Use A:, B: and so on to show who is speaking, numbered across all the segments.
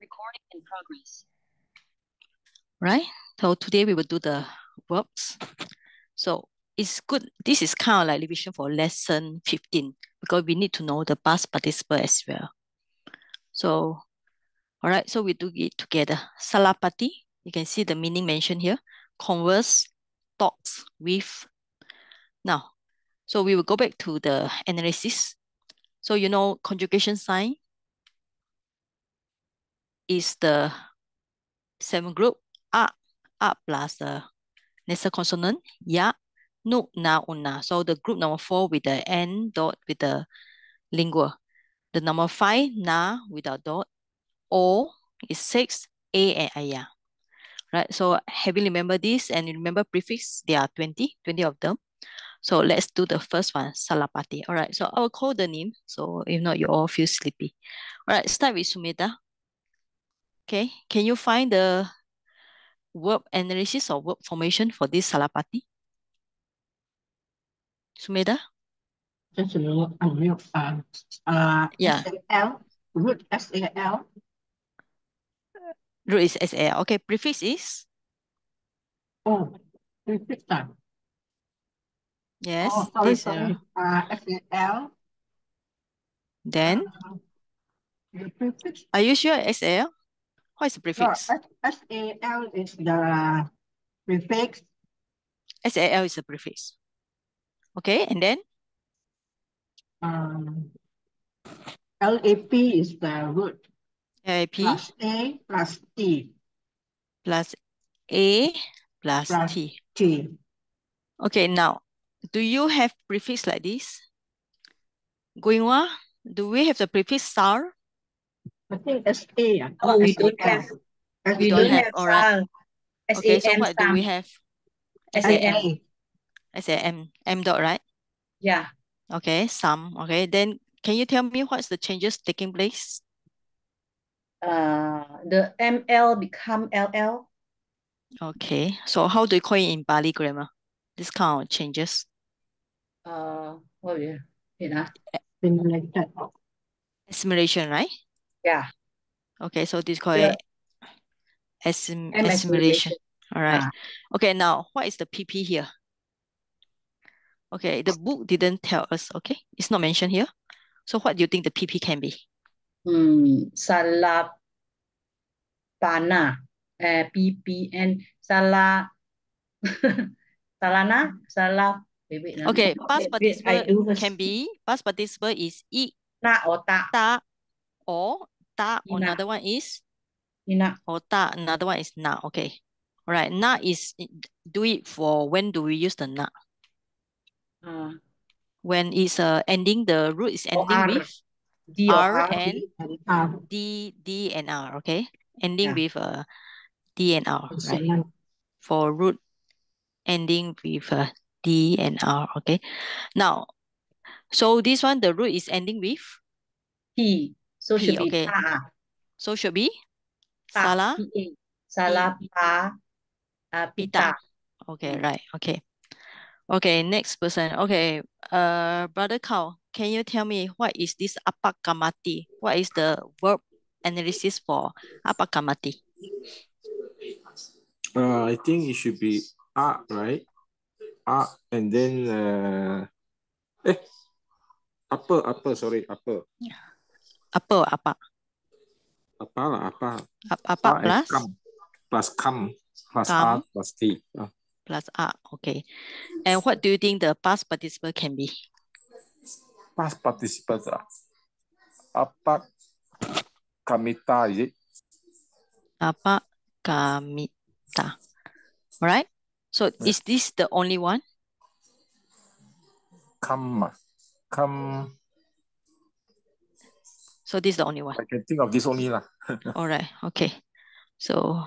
A: Recording in progress.
B: right? So today we will do the verbs. So it's good. This is kind of like revision for lesson 15 because we need to know the past participle as well. So, all right, so we do it together. Salapati, you can see the meaning mentioned here. Converse, talks with. Now, so we will go back to the analysis. So you know conjugation sign is the seven group a, a plus the nasal consonant, ya, nu, na, una. So the group number four with the n dot with the lingual. The number five, na without dot. O is six, a and aya. Right, so have you remember this and remember prefix? There are 20, 20 of them. So let's do the first one, Salapati. All right, so I will call the name. So if not, you all feel sleepy. All right, start with Sumeda. Okay, can you find the verb analysis or verb formation for this Salapati? Sumeda?
C: Just a little unmute. Uh, uh,
B: Yeah.
C: S-A-L, root S-A-L,
B: Root is SAL. Okay, prefix is?
C: oh, prefix time.
B: Yes,
C: Oh, sorry,
B: this, uh,
C: sorry. Uh, S-A-L.
B: then,
C: uh, The prefix,
B: are you sure SAL? What is the prefix?
C: S- S-A-L is the prefix,
B: SAL is the prefix. Okay, and then?
C: um, L-A-P is the root,
B: LAP
C: plus A plus T
B: plus A plus
C: Plus-
B: T.
C: T.
B: Okay, now, do you have prefix like this? Goingwa, do we have the prefix SAR?
C: I think S-A. ah,
D: Oh,
C: not
D: we don't
C: S-A-L.
D: have.
C: S-
D: We
B: don't
D: don't
B: have,
D: have
B: Okay, so
D: SAM
B: what do we have?
D: SAM.
C: S-A.
B: SAM, M dot, right?
D: Yeah.
B: Okay, some. Okay, then can you tell me what's the changes taking place?
D: Uh, the ML become LL.
B: Okay, so how do you call it in Pali grammar? This kind of changes.
D: Uh, what we wait ah.
C: Simulated.
B: Assimilation, right?
D: Yeah.
B: Okay, so this call
D: The
B: it assim assimilation.
D: assimilation.
B: All right.
D: Ah.
B: Okay, now what is the PP here? Okay, the book didn't tell us, okay? It's not mentioned here. So what do you think the PP can be?
D: Hmm. Salapana. Uh, PPN. Salah. Salana. Salah. Wait, wait, ah.
B: Okay, past
D: wait,
B: participle can be, past participle is i,
D: Na or ta.
B: ta, or ta,
D: Ina.
B: another one is
D: Ina.
B: or ta, another one is na, okay. All right, na is, do it for when do we use the na?
D: Uh,
B: When is uh, ending, the root is ending
D: R.
B: with
D: D
B: R
D: R.
B: and
C: R.
B: D, D and R, okay? Ending
D: Yeah.
B: with uh, D and R, right? For root ending with uh, D and R, okay? Now, so this one, the root is ending with
D: P. So
B: P,
D: should be
B: okay.
D: pa.
B: So should be
D: Pa.
B: Sala
D: P-A. Salah pa. Uh,
B: Pita.
D: pita.
B: Okay,
D: Mm.
B: right, okay. Okay, next person. Okay, uh, Brother Cow, can you tell me what is this apakamati? What is the verb analysis for apakamati?
E: Uh, I think it should be up, right? Up and then uh, eh, upper, upper, sorry, upper.
B: Apa, apa,
E: Apa lah, apa.
B: Apa plus
E: come. Plus come. Plus R plus T. Uh,
B: plus a. Okay, and what do you think the past participle can be?
E: past participants. ah. Apa kamita, is it?
B: Apa kamita. Right? So
E: Yeah.
B: is this the only one?
E: Come. ah. Come.
B: So this is the only one.
E: I can think of this only lah.
B: All right. Okay. So,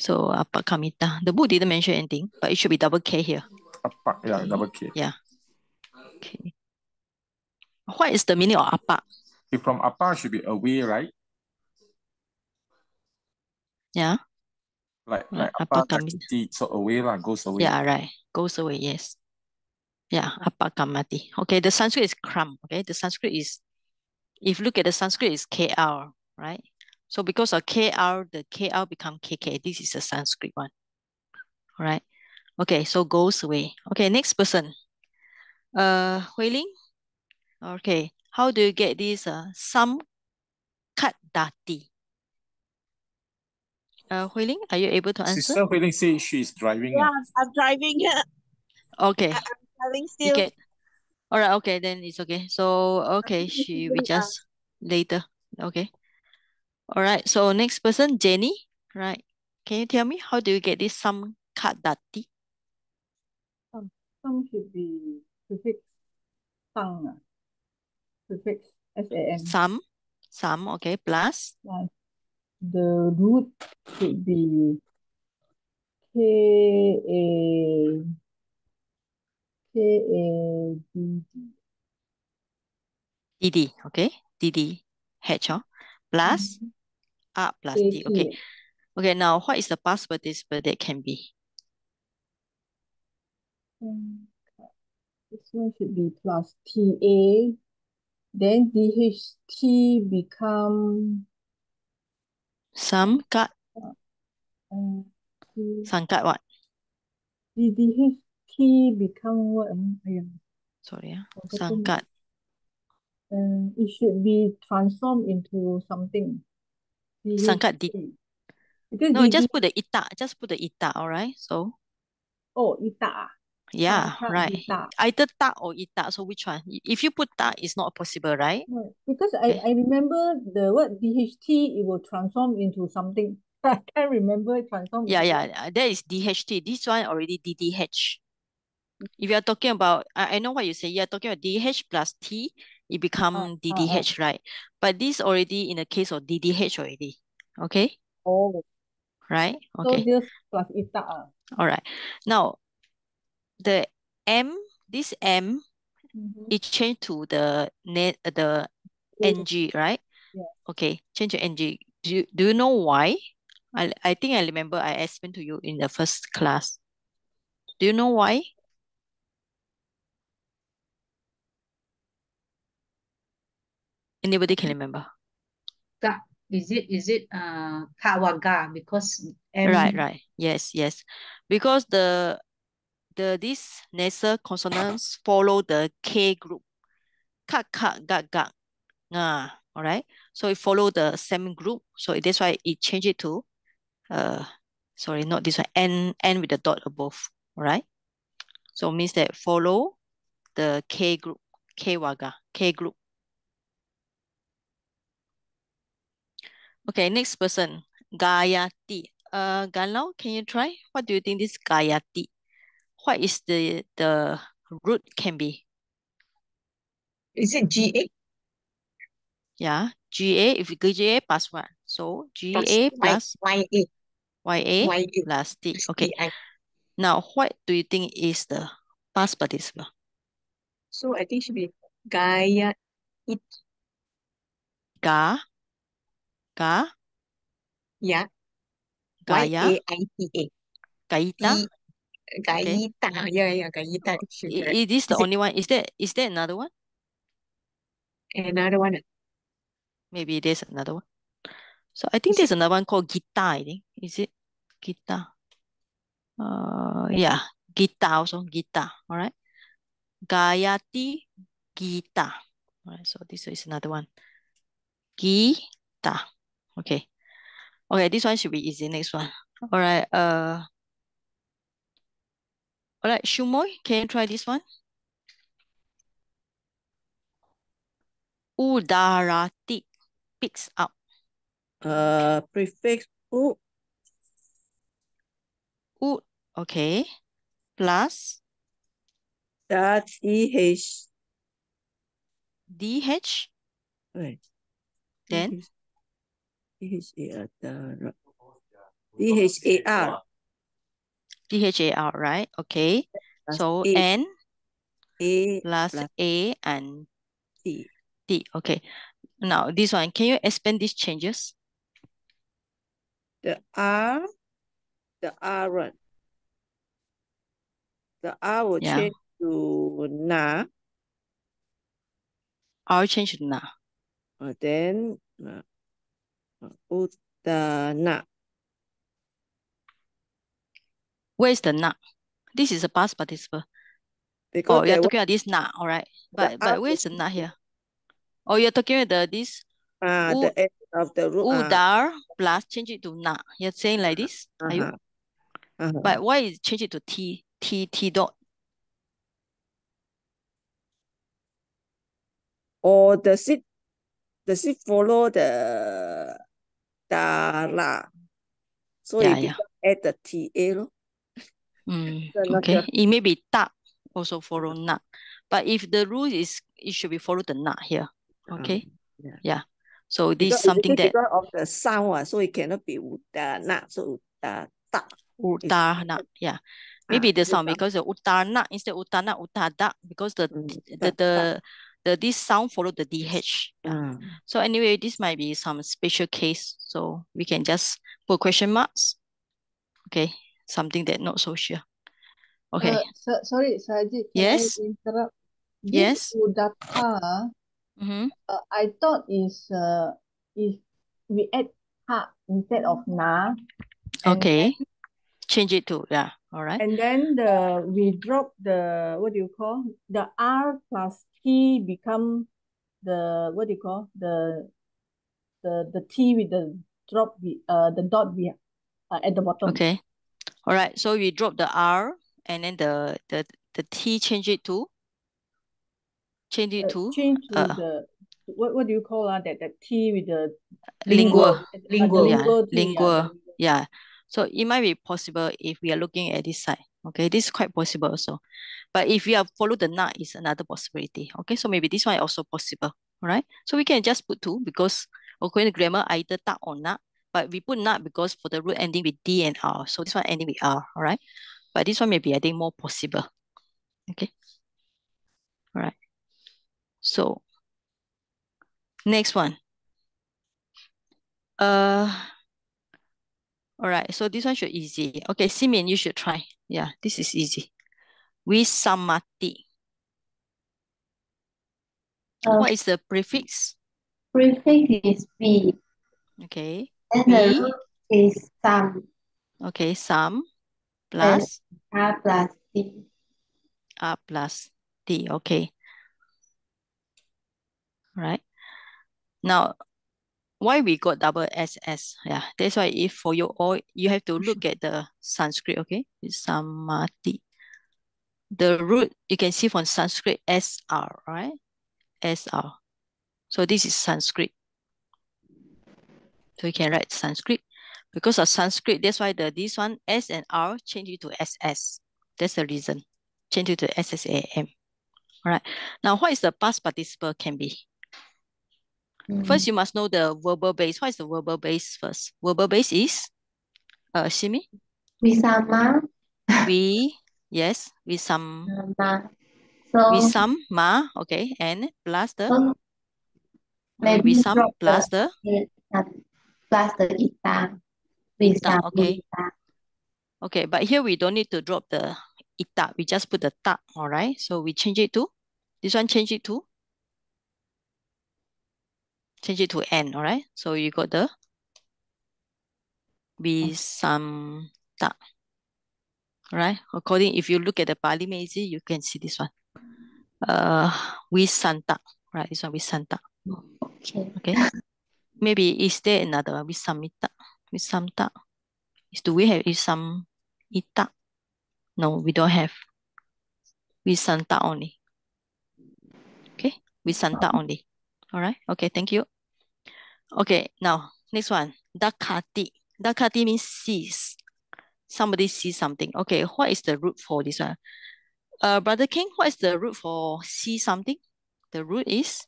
B: so apa kamita. The book didn't mention anything, but it should be double K here.
E: Apa, yeah,
B: Okay.
E: double K. Yeah.
B: Okay. What is the meaning of apa?
E: If from apa should be away, right?
B: Yeah.
E: Like like
B: apa
E: so away lah, goes away.
B: Yeah, right. Goes away, yes. Yeah, apa kamati. Okay, the Sanskrit is kram. Okay, the Sanskrit is, if you look at the Sanskrit, is KL, right? So because of KR, the KR become KK. This is a Sanskrit one. All right. Okay, so goes away. Okay, next person. Uh, Hui Ling. Okay, how do you get this? Uh, some cut dati. Uh, Hui Ling, are you able to answer?
E: Sister Hui Ling say she's driving.
A: Yeah,
E: ah.
A: I'm driving.
B: Okay,
A: driving
B: you
A: still.
B: get. All right, okay, then it's okay. So, okay, she we just later. Okay. All right, so next person, Jenny. Right. Can you tell me how do you get this some cut dati?
F: Some should be prefix sang, ah. prefix S-A-M.
B: Some, some, okay, plus
F: Plus the root should be K-A, K-A-D-D.
B: DD, okay? DD, H, huh? Plus R plus D, okay. Okay, now what is the past participle that can be?
F: Um, This one should be plus T-A. Then D-H-T become
B: Some cut,
F: uh, T-
B: some cut what?
F: D- D-H-T become what? ah?
B: Sorry, ah.
F: forgotten.
B: Some.
F: Uh, it should be transformed into something.
B: Sangkat di- No, just put the ita, just put the ita, all right? So,
F: oh ita ah.
B: yeah,
F: Sangkat
B: right.
F: dita.
B: Either ta or ita, so which one? If you put ta, it's not possible, right?
F: No, because I,
B: Okay.
F: I remember the word DHT it will transform into something. I can't remember transform
B: Yeah, yeah, that is DHT. This one already DDH. If you are talking about, I, I know what you say. You are talking about DH plus T, it become
F: ah, ah.
B: DDH, right? But this already in the case of DDH already. Okay,
F: Oh,
B: right? okay.
F: so just plus ah.
B: all right. Now, the M, this M,
F: Mhm.
B: it changed to the net, uh, the. NG, right?
F: Yeah.
B: Okay, change to NG. Do you, do you know why? I, I think I remember I explained to you in the first class. Do you know why? Anybody can remember?
D: Ka, is it is it uh Kawaga because
B: Right,
D: M
B: right. right. Yes, yes. Because the the these nasal consonants follow the K group. Ka, ka, ga, ga, nga. All right. So it follow the same group. So that's why it changed it to uh sorry, not this one. N N with the dot above. All right. So means that follow the K group, K waga, K group. Okay, next person. Gayati. Uh Galau, can you try? What do you think this Gayati? What is the the root can be?
A: Is it GA?
B: Yeah. GA, if you go GA plus one. So GA plus
A: YA.
B: YA
A: YA.
B: plus T.
A: plus
B: Okay. Now, what do you think is the past participle?
A: So I think should be Gaya.
B: Ga, ga,
A: Yeah.
B: gaya,
A: Y-A-I-T-A.
B: gaita.
A: E- Gaita. Yeah, yeah, Gaita. Correct.
B: Is this the
A: Is it
B: only one? Is there is there another one?
A: another one?
B: Maybe there's another one. So I think
A: Is it
B: there's another one called Gita, I think. Is it Gita? Uh yeah, Gita also, Gita. All right. Gayati Gita. All right, so this is another one. Gita. Okay. Okay, this one should be easy. Next one. All right. Uh. All right, Shumoy, can you try this one? Udarati picks up.
G: Uh, prefix u,
B: U. Okay. Plus
G: dot eh,
B: DH.
G: wait,
B: Then
G: dhar, dhar, dhar,
B: DHAR, right? Okay.
G: plus
B: So
G: a,
B: N
G: a
B: plus
G: plus
B: A and
G: t.
B: T. Okay. Now this one, can you explain these changes?
G: The r, the r one. The r will
B: Yeah.
G: change to na,
B: R change to na.
G: uh, then uh, Udana.
B: Where is the na? This is a past participle.
G: Because
B: Oh, you're talking about this na, all right. But but where is the na here? Oh, you're talking about the this
G: ah, the end of the root. ah,
B: udar plus change it to na. You're saying like this? Are you?
G: uh-huh, uh-huh.
B: But why is change it to t t t dot?
G: Or does it does it follow the dara? So
B: Yeah,
G: it
B: yeah.
G: become at the TA, lor.
B: Mm, okay. It may be ta also follow na. But if the rule is it should be follow the na here. Okay.
G: yeah.
B: Yeah. So this is something that
G: of the sound, ah, so it cannot be udana. So udata.
B: utana. Yeah.
G: Ah,
B: Maybe the
G: this
B: sound because the utana instead utana utada because the
G: Mm,
B: the the. The this sound follow the dh. Yeah.
G: Ah,
B: So anyway, this might be some special case. So we can just put question marks. Okay, something that not so sure. Okay.
F: Uh, so, sorry, Sajid, can
B: Yes.
F: I interrupt?
B: Yes.
F: This udata,
B: Mm-hmm.
F: uh, I thought is uh, if we add ha instead of na, and
B: Okay. Change it to yeah. All right.
F: and then the we drop the what do you call the r plus t become the what do you call the the the t with the drop uh the dot be uh, at the bottom.
B: Okay. All right. So we drop the R and then the the the T change it to change it
F: Uh,
B: to
F: change to
B: uh,
F: the what what do you call uh, that that t with the
B: lingual.
F: uh.
B: Yeah,
F: lingual t, yeah,
B: lingual.
F: lingual.
B: Yeah. So it might be possible if we are looking at this side. Okay, this is quite possible also. But if we have follow the nut, is another possibility. Okay, so maybe this one is also possible. Right. So we can just put two because according to grammar, either tak or not. But we put not because for the root ending with D and R. So this one ending with R. All right. But this one may be I think more possible. Okay. All right. So next one. Uh all right, so this one should easy. Okay, Simeon, you should try. Yeah, this is easy. Wisamati.
H: Uh,
B: What is the prefix?
H: prefix is B,
B: Okay,
H: and the
B: B.
H: root is some,
B: Okay, some plus
H: R plus D.
B: R plus D. Okay. All right. Now, why we got double SS? Yeah, that's why if for you all, you have to look at the Sanskrit, okay? It's Samati. The root, you can see from Sanskrit SR, right? SR. So this is Sanskrit. So you can write Sanskrit. Because of Sanskrit, that's why the this one S and R change it to SS. That's the reason. Change it to SSAM. All right. Now, what is the past participle can be? First, you must know the verbal base. What is the verbal base first? Verbal base is, uh, Shimi,
H: Wisama,
B: we, yes,
H: ma. So,
B: with ma, okay, and plus the,
H: so maybe
B: some
H: drop the
B: plus the,
H: uh, plus the ita.
B: Ita, okay.
H: ita.
B: Okay, but here we don't need to drop the ita. We just put the ta, all right? So we change it to, this one change it to, change it to n, all right? So you got the Visam ta, all right? According, if you look at the Pali Meiji, you can see this one. Uh, Visanta, right? This one Visanta,
H: Okay.
B: okay? Maybe is there another one? Visamita, Visamta. Is do we have Visam ita? No, we don't have. Visanta only. Okay, Visanta only. All right. Okay, thank you. Okay, now next one. Dakati. Dakati means sees. Somebody sees something. Okay, what is the root for this one? Uh, Brother King, what is the root for see something? The root is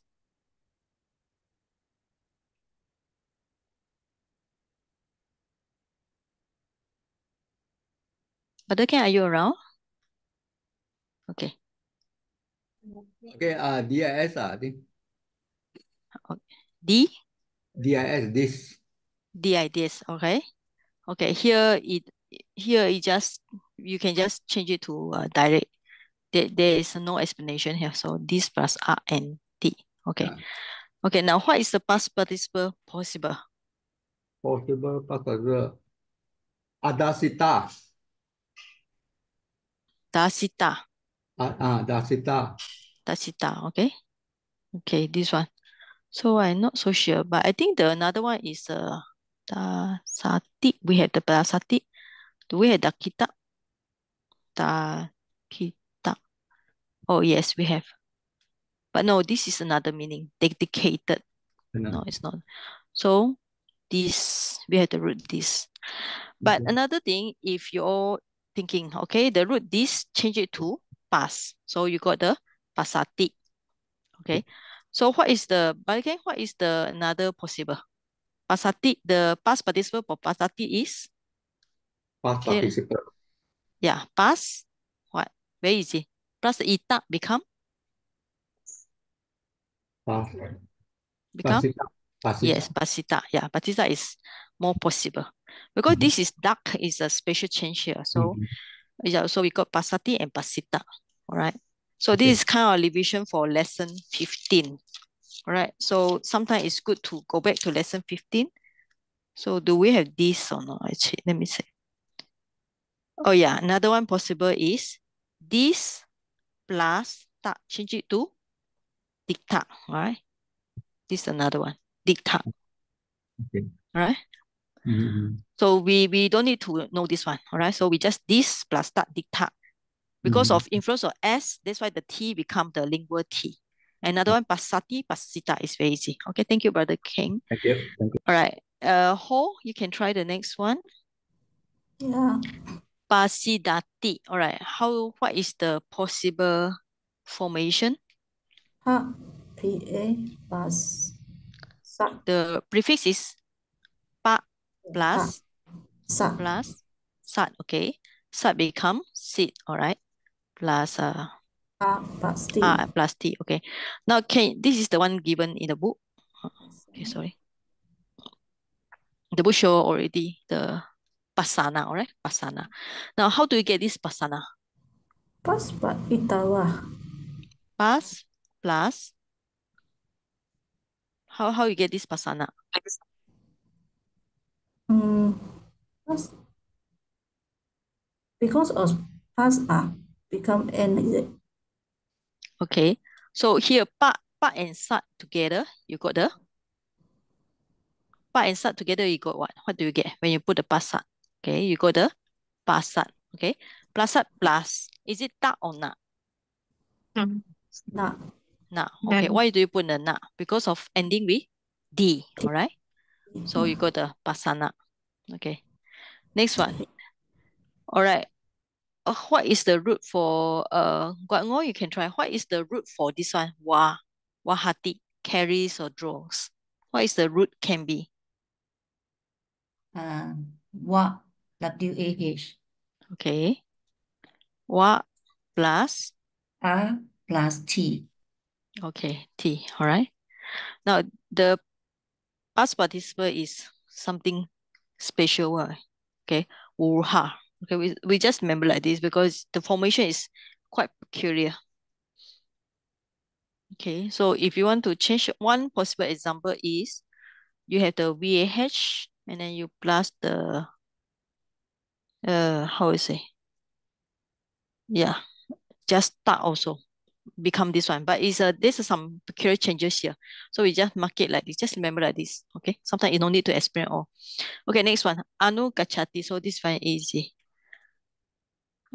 B: Brother King, are you around? Okay.
I: Okay, uh, DIS, uh, I think. Okay.
B: D
I: DIS, this.
B: DIS, okay. Okay, here it here it just you can just change it to uh, direct. There, there is no explanation here. So this plus R and D. Okay.
I: Yeah.
B: Okay, now what is the past participle possible?
I: Possible past participle. Adasita.
B: Dasita.
I: Ah, uh, uh, dasita.
B: Dasita, okay. Okay, this one. So I'm not so sure, but I think the another one is uh Dasati. We have the Dasati. Do we have Dakita? Dakita. Oh yes, we have. But no, this is another meaning. Dedicated. No, it's not. So this we have to root this. But
I: Okay.
B: another thing, if you're thinking, okay, the root this, change it to pas. So you got the pasati. Okay. So what is the but again, what is the another possible? Pasati, the past participle for pasati is
I: past
B: Okay.
I: participle.
B: yeah, pas what? Very easy. Plus the ita become
I: Past
B: become
I: pasita. Pasita.
B: Yes, pasita. Yeah, pasita is more possible because
I: Mhm.
B: this is duck is a special change here. So
I: Mhm.
B: yeah, so we got pasati and pasita. All right. So
I: Okay.
B: this is kind of revision for lesson 15. All right. So sometimes it's good to go back to lesson 15. So do we have this or not? Actually, let me see. Oh yeah, another one possible is this plus ta change it to dicta. All right. This is another one. Dicta.
I: Okay.
B: All right.
I: Mhm.
B: So we we don't need to know this one, all right? So we just this plus that dicta. Because
I: Mhm.
B: of influence of S, that's why the T become the lingual T. Another one, passati, passita is very easy. Okay, thank you, Brother King.
I: Thank you. Thank you.
B: All right. Uh Ho, you can try the next one.
H: Yeah.
B: Pasidati. All right. How what is the possible formation?
H: Pa, P-A, pas, sa,
B: The prefix is pa plus
H: sa,
B: plus sat, okay. Sat become sit, all right. Plus uh
H: a, pasti.
B: Ah, plus T. Okay. Now, can this is the one given in the book. Uh, Okay, sorry. The book show already the pasana, all right? Pasana. Now, how do you get this pasana?
H: Pas, pa, itawa.
B: Pas plus. How how you get this pasana?
H: Pas, because of pas a become n, is it?
B: Okay. So here, part, part and sat together, you got the Part and sat together, you got what? What do you get when you put the pasat? Okay, you got the pasat. Okay, plasat plus. Is it ta or na?
A: Um,
H: Na,
B: Na. Okay,
A: Then-
B: why do you put the na? Because of ending with D, all right? So you got the pasana. Okay. Next one. All right. Uh, what is the root for uh Guango? You can try. What is the root for this one? Wa, wahati, carries or draws. What is the root can be?
D: Uh, wa, W-A-H.
B: Okay. Wa plus
D: A plus T.
B: okay T. All right. Now the past participle is something special. Okay. Wuha. Okay, we, we just remember like this because the formation is quite peculiar. Okay, so if you want to change one possible example is you have the VAH and then you plus the uh how is it? Yeah, just start also become this one. But it's a this is some peculiar changes here. So we just mark it like this. Just remember like this. Okay. Sometimes you don't need to explain all. Okay, next one. Anu Gachati. So this one easy.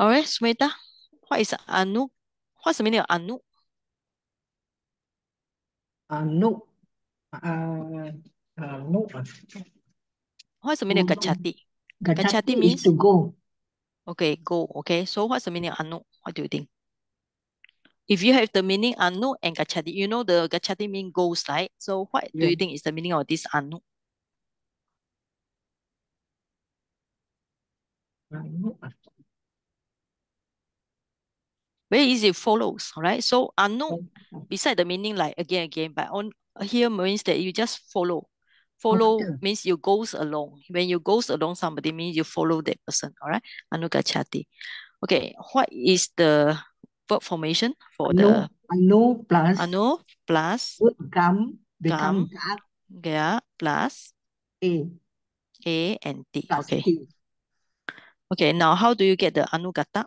B: All right, Smita. What is Anu? What's the meaning of Anu?
C: Anu. Uh, anu.
B: What's the meaning of. Gachati?
C: Gachati
B: means-
C: to go.
B: Okay, go. Okay, so what's the meaning of Anu? What do you think? If you have the meaning Anu and Gachati, you know the Gachati mean goes, right? So what do you think is the meaning of this Anu?
C: Anu.
B: Very easy, follows, right? So Anu,
C: Oh, mm-hmm.
B: beside the meaning like again, again, but on here means that you just follow. Follow
C: Follow.
B: means you goes along. When you goes along somebody means you follow that person, all right? Anu Gachati. Okay, what is the verb formation for
C: Anu.
B: the
C: Anu plus
B: Anu plus
C: come become
B: Come.
C: got
B: Gaya plus
C: a.
B: A and T.
C: plus
B: Okay.
C: T.
B: Okay. Now, how do you get the Anugata?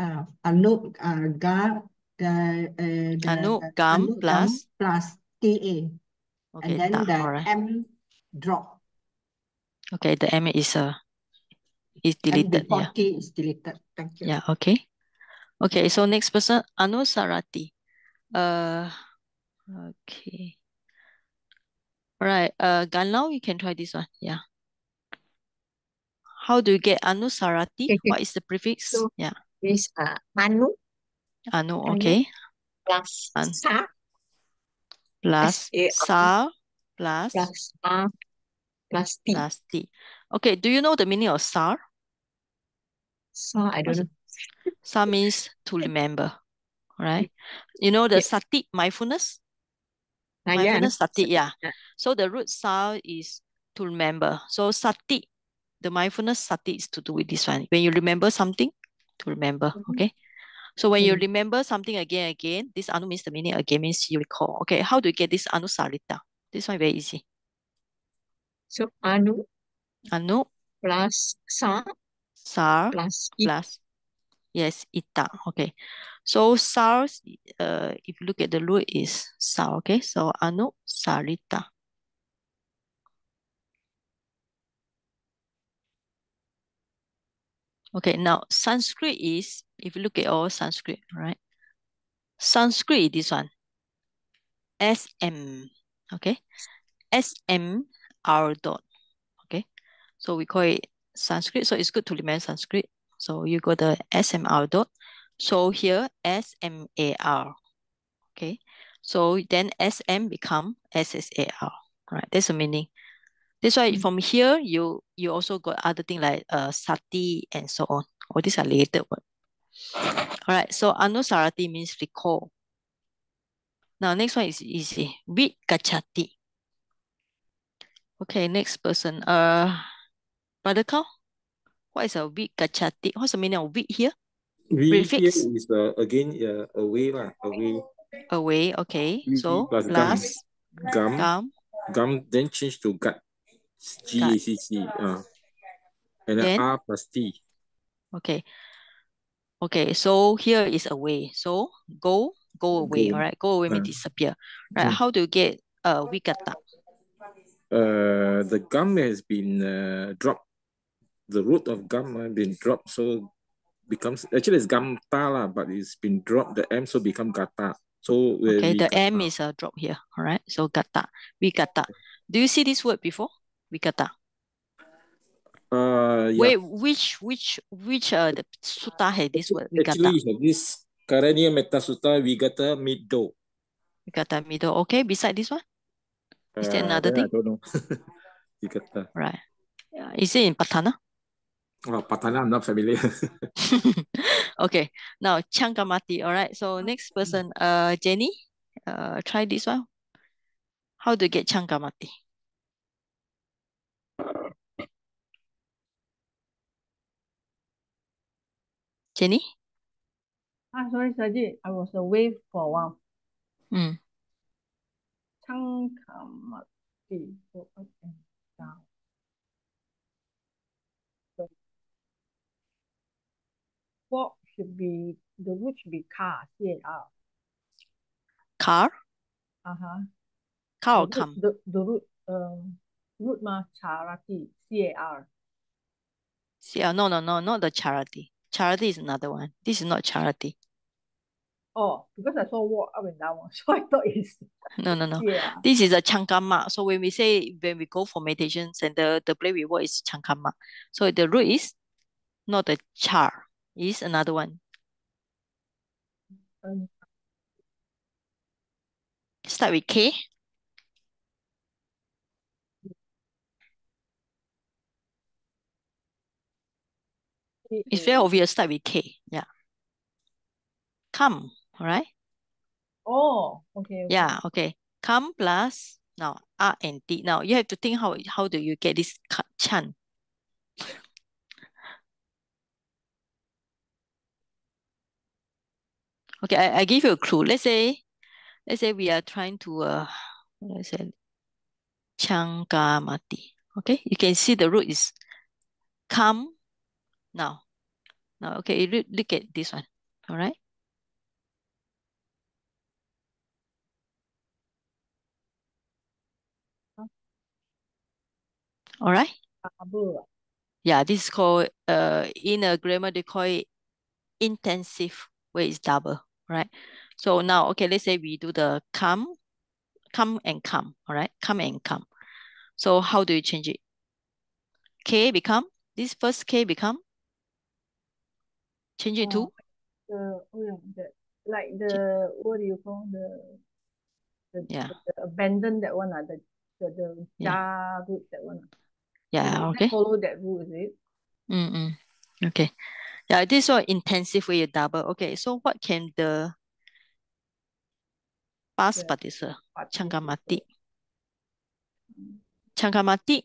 C: Uh, anu, uh, ga, the, uh, the
B: Anugam
C: Anugam
B: plus-
C: plus TA.
B: Okay.
C: And then
B: ta,
C: the
B: all right.
C: M drop.
B: Okay. The M is uh, is
C: M
B: deleted.
C: before
B: Yeah.
C: T is deleted. Thank you.
B: Yeah. Okay. Okay. So next person, Anusarati. Uh, okay. All right. Uh, Ganlao, you can try this one. Yeah. How do you get Anusarati?
A: Okay, okay.
B: What is the prefix?
A: So-
B: Yeah.
A: This uh, Manu
B: Anu.
A: Anu.
B: Okay.
A: plus
B: An-
A: Sa
B: Plus Sa plus
A: plus R plus T.
B: plus T. Okay. Do you know the meaning of Sar?
A: So I don't know.
B: Sa means to remember. Right. You know the
A: Yeah.
B: sati mindfulness.
A: Ah, yeah,
B: Mindfulness sati. Yeah.
A: Yeah.
B: So the root sa is to remember. So sati, the mindfulness sati is to do with this one. When you remember something, to remember.
A: Mhm.
B: Okay. So when you
A: Mm.
B: remember something again and again, this anu means the meaning again means you recall. Okay. How do you get this anu sarita? This one very easy.
A: So Anu
B: Anu
A: plus Sa
B: sar
A: plus It.
B: plus yes ita. Okay. So sars uh if you look at the root is sa. Okay. So anu sarita. Okay, now Sanskrit is, if you look at all Sanskrit, right? Sanskrit is this one. SM, okay? SMR dot, okay? So we call it Sanskrit. So it's good to remember Sanskrit. So you got the SMR dot. So here SMAR, okay? So then SM become SSAR, right? That's the meaning. That's why
A: Mm.
B: from here you you also got other thing like uh sati and so on. All these are related word. All right. So anusarati means recall. Now next one is easy. Vid gachati. Okay. Next person. Uh, brother Kao. What is a vid gachati? What's the meaning of vid here?
E: We here
B: Prefix.
E: is uh, again uh, away lah, away.
B: Away. Okay.
E: Vid
B: So
E: plus gum. Gum,
B: gum.
E: gum, then change to gut. G A C C. Uh. And then R plus T.
B: Okay. Okay, so here is away. So go, go away.
E: Go.
B: All right, go away means
E: Uh,
B: disappear. Right?
E: mm.
B: How do you get uh wigata?
E: Uh, the gum has been uh, dropped. The root of gum has been dropped, so becomes actually it's gamta lah, but it's been dropped. The M so become gata. So
B: Okay, the M is a drop here. All right, so gata, wigata. Do you see this word before? Wigata.
E: Uh, yeah.
B: Wait, which which which uh the sutta had this word
E: Actually,
B: wigata?
E: you this Karaniya Metta Sutta Vigata Middo.
B: Wigata middle. Okay, beside this one, is there
E: Uh,
B: another
E: I
B: thing?
E: don't know. Vigata.
B: Right. Yeah, is it in Patana?
E: Oh, Patana, I'm not familiar.
B: okay, now Changamati. All right, so next person, uh, Jenny, uh, try this one. How to get Changamati? Jenny?
F: Ah, sorry, Saji. I was away for a while.
B: Mm.
F: Changamati. Go up and down. So what should be the root should be car, C-A-R.
B: Car?
F: Uh-huh.
B: Car
F: The
B: come?
F: the, the root, um, root ma charati, C-A-R.
B: Yeah, no, no, no, not the charity. Charity is another one. This is not charity.
F: Oh, because I saw walk up and down, so I thought it's
B: No, no, no.
F: yeah.
B: This is a Changkama. So when we say when we go for meditation center, the place we work is Changkama. So the root is not the char, is another one.
F: Um,
B: Start with K. It's very obvious. Start with K. Yeah. Come. All right.
F: Oh, okay, okay.
B: Yeah. Okay. Come plus now R and D. Now you have to think how how do you get this chan? Okay, I, I give you a clue. Let's say, let's say we are trying to uh, let's say Changamati. Okay, you can see the root is come now. Now, okay, look, at this one. All right. All right. Yeah, this is called uh in a grammar they call it intensive where it's double, right? So now, okay, let's say we do the come, come and come, all right? Come and come. So how do you change it? K become this first K become change it to
F: the oh yeah, the like the what do you call the the,
B: Yeah.
F: the, abandon that one ah, the the the
B: Yeah.
F: root that one. ah.
B: yeah, okay.
F: follow that rule, is it?
B: Mm-mm. Okay. Yeah, this is all intensive where you double. Okay, so what can the past participle. Changamati. Changamati.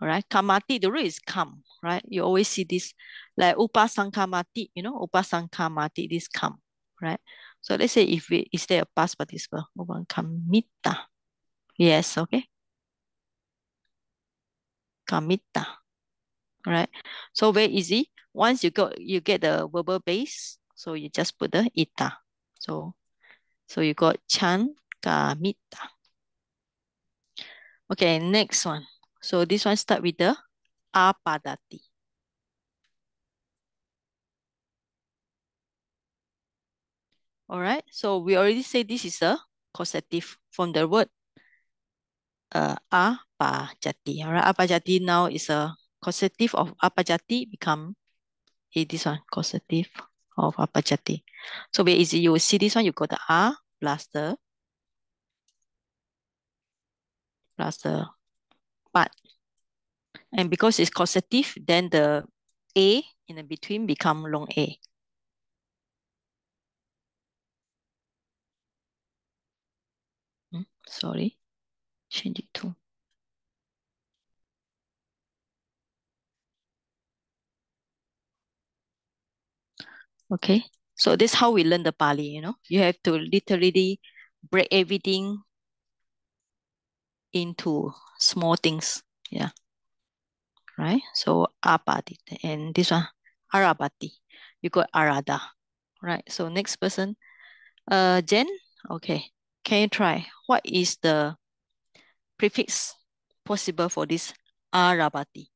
B: All right. Kamati, the root is come, right? You always see this like upasankamati, you know, upasankamati, this come, right? So let's say if we is there a past participle? Upankamita. Yes, okay. Kamita. right? So very easy. Once you got you get the verbal base, so you just put the ita. So so you got chan kamita. Okay, next one. So this one start with the apadati. All right. So we already say this is a causative from the word uh, apajati. All right. Apajati now is a causative of apajati become a this one causative of apajati. So very easy. You will see this one. You got the a plus the plus the part. And because it's causative, then the a in the between become long a. Hmm, sorry, change it to. Okay, so this is how we learn the Pali, you know. You have to literally break everything into small things. Yeah. Right? So apati and this one arabati. You got arada. Right. So next person. Uh Jen. Okay. Can you try? What is the prefix possible for this arabati?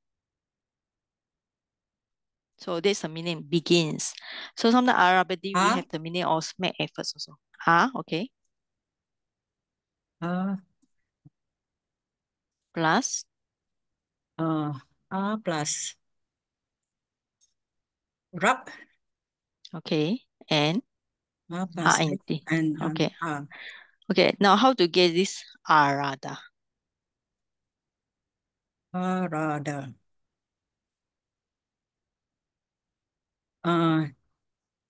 B: So there's a meaning begins. So sometimes arabati we
J: Ah.
B: have the meaning of make efforts also. Ah, okay.
J: Uh,
B: Plus
J: uh, R plus rub
B: okay and
J: R plus
B: and
J: H
B: T.
J: and um,
B: Okay.
J: R.
B: Okay. Now how to get this arada?
J: Arada. Uh,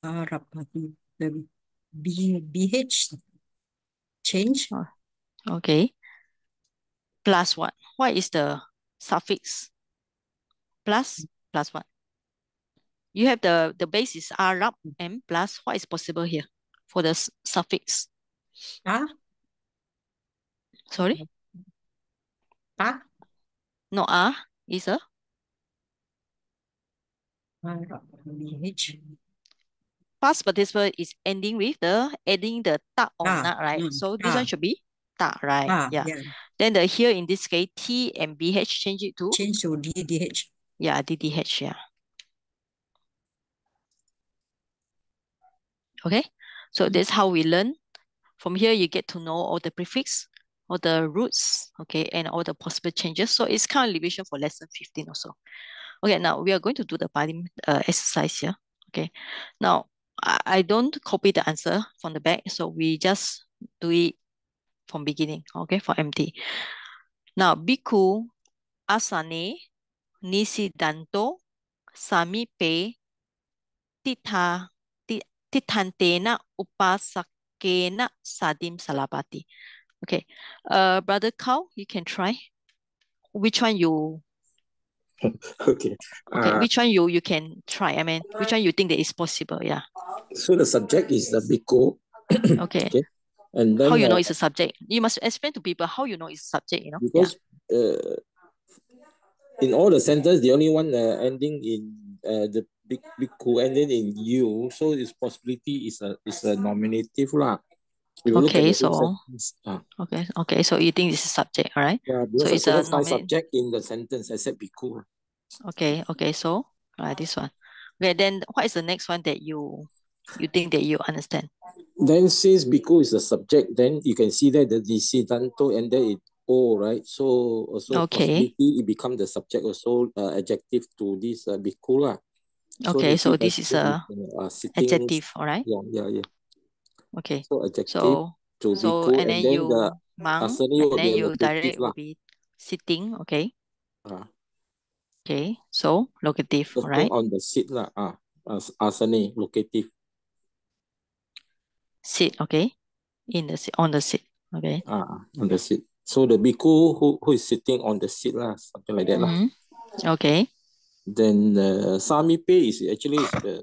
J: Arabati. The B BH change.
B: Oh, Okay. Plus what? What is the suffix? Plus, plus what? You have the, the base is Arab and plus what is possible here for the suffix?
J: Ah,
B: Sorry?
J: ah,
B: No, ah is a past participle is ending with the adding the ta or
J: Ah,
B: not, right?
J: mm,
B: So this one
J: ah,
B: should be ta, right?
J: ah,
B: Yeah.
J: yeah.
B: Then the here in this case, T and BH change it to
J: Change to DDH.
B: Yeah, DDH, yeah. Okay, so that's how we learn. From here, you get to know all the prefix, all the roots, okay, and all the possible changes. So it's kind of revision for lesson 15 also. Okay, now we are going to do the body uh, exercise here. Okay, now I, I don't copy the answer from the back, so we just do it from beginning, okay, for empty. Now, Biku asane nisidanto samipe titha ti- tithantena upasakena sadim salabati. Okay, uh, brother Cow, you can try. Which one you
E: Okay.
B: okay?
E: Uh,
B: Which one you you can try? I mean, which one you think that is possible? Yeah.
E: so the subject is the biko.
B: Okay.
E: Okay. And then
B: How you know
E: uh,
B: it's a subject? You must explain to people how you know it's a subject. You know. Yeah.
E: because uh, in all the sentence, the only one uh, ending in uh, the big bhikkhu ending in you, so its possibility is a is a nominative lah. We will look at
B: Okay, so
E: sentence. Ah,
B: okay, okay. So you think this is subject, all right?
E: yeah,
B: So it's a nominate.
E: subject in the sentence except bhikkhu.
B: Okay, okay. So right, this one. Okay, then what is the next one that you you think that you understand?
E: Then since bhikkhu is the subject, then you can see that the desidanto and then it o right. So also
B: Okay.
E: possibility it become the subject also uh, adjective to this uh, bhikkhu lah. So
B: Okay, so this is a
E: uh, sitting.
B: adjective, all right?
E: Yeah, yeah, yeah.
B: Okay.
E: So adjective
B: So
E: to
B: so
E: bhikkhu
B: and
E: and
B: then
E: then
B: you
E: the
B: mang and then
E: be
B: you direct
E: lah.
B: will be sitting, okay?
E: Ah,
B: Okay. So locative, all
E: sitting
B: right?
E: on the seat lah. Ah, as asani locative.
B: Sit, okay? In the seat, on the seat, okay?
E: Ah, on the seat. So the bhikkhu who, who is sitting on the seat lah, something like that lah.
B: Mm-hmm. Okay.
E: Then uh, Samipe is actually is the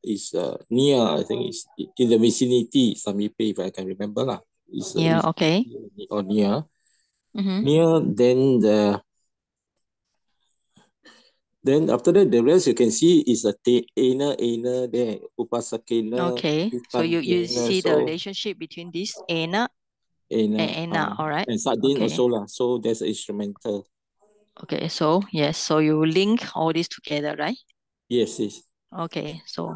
E: is uh, near. I think is in the vicinity. Samipe, if I can remember lah, is uh,
B: Yeah,
E: is
B: okay.
E: or near
B: Mm-hmm.
E: near. Then the then after that the rest you can see is a te ena ena there upasakena
B: Okay. So you you see the relationship between this ena and ena,
E: ah
B: all right?
E: and saddhim
B: Okay.
E: also lah. So there's an instrumental.
B: Okay. So yes, so you link all this together, right?
E: Yes, yes.
B: Okay. So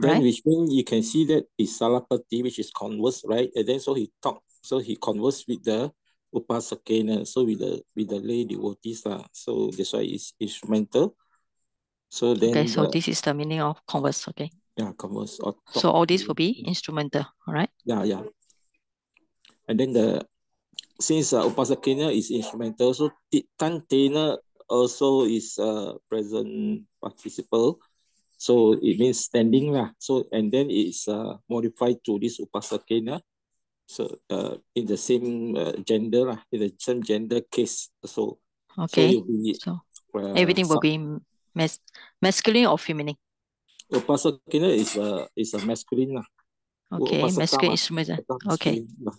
E: Then
B: right?
E: which means you can see that is sallapati, which is converse, right? And then so he talk, so he converse with the Upasakena, so with the with the lay devotees. lah. So that's why it's instrumental. So then Okay.
B: So
E: the
B: this is the meaning of converse. Okay.
E: yeah, converse or talk.
B: So all this will be instrumental, all right?
E: Yeah, yeah. And then the since uh, Upasakena is instrumental, so ti- Tantena also is a present participle. So it means standing lah. So and then it's uh, modified to this Upasakena. So uh, in the same uh, gender lah, in the same gender case. So so
B: Okay.
E: you'll be
B: So
E: uh,
B: everything will be mas masculine or feminine.
E: Upasakena is a is a masculine lah.
B: Okay. Masculine
E: mah,
B: instrumental. Okay.
E: masculine lah.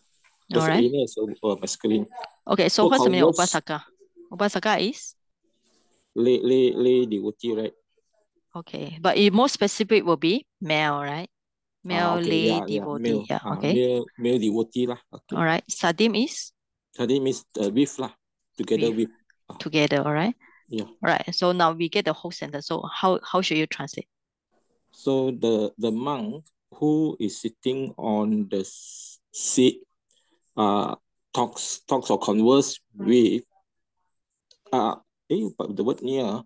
B: All right.
E: Is uh, masculine.
B: Okay. So
E: So
B: what's the meaning of upasaka? Upasaka is
E: lay lay lay devotee, right?
B: okay, but it more specific will be male, right?
E: Ah,
B: Male
E: okay,
B: lay
E: yeah, yeah,
B: devotee.
E: male,
B: Yeah.
E: ah,
B: Okay.
E: male, male devotee lah. Okay.
B: All right. Sadim is
E: Sadim means uh, with lah, together
B: with
E: with. Ah,
B: together. All right.
E: yeah.
B: All right. So now we get the whole sentence. So how how should you translate?
E: So the the monk who is sitting on the seat, uh, talks talks or converse with, uh, eh, but the word near,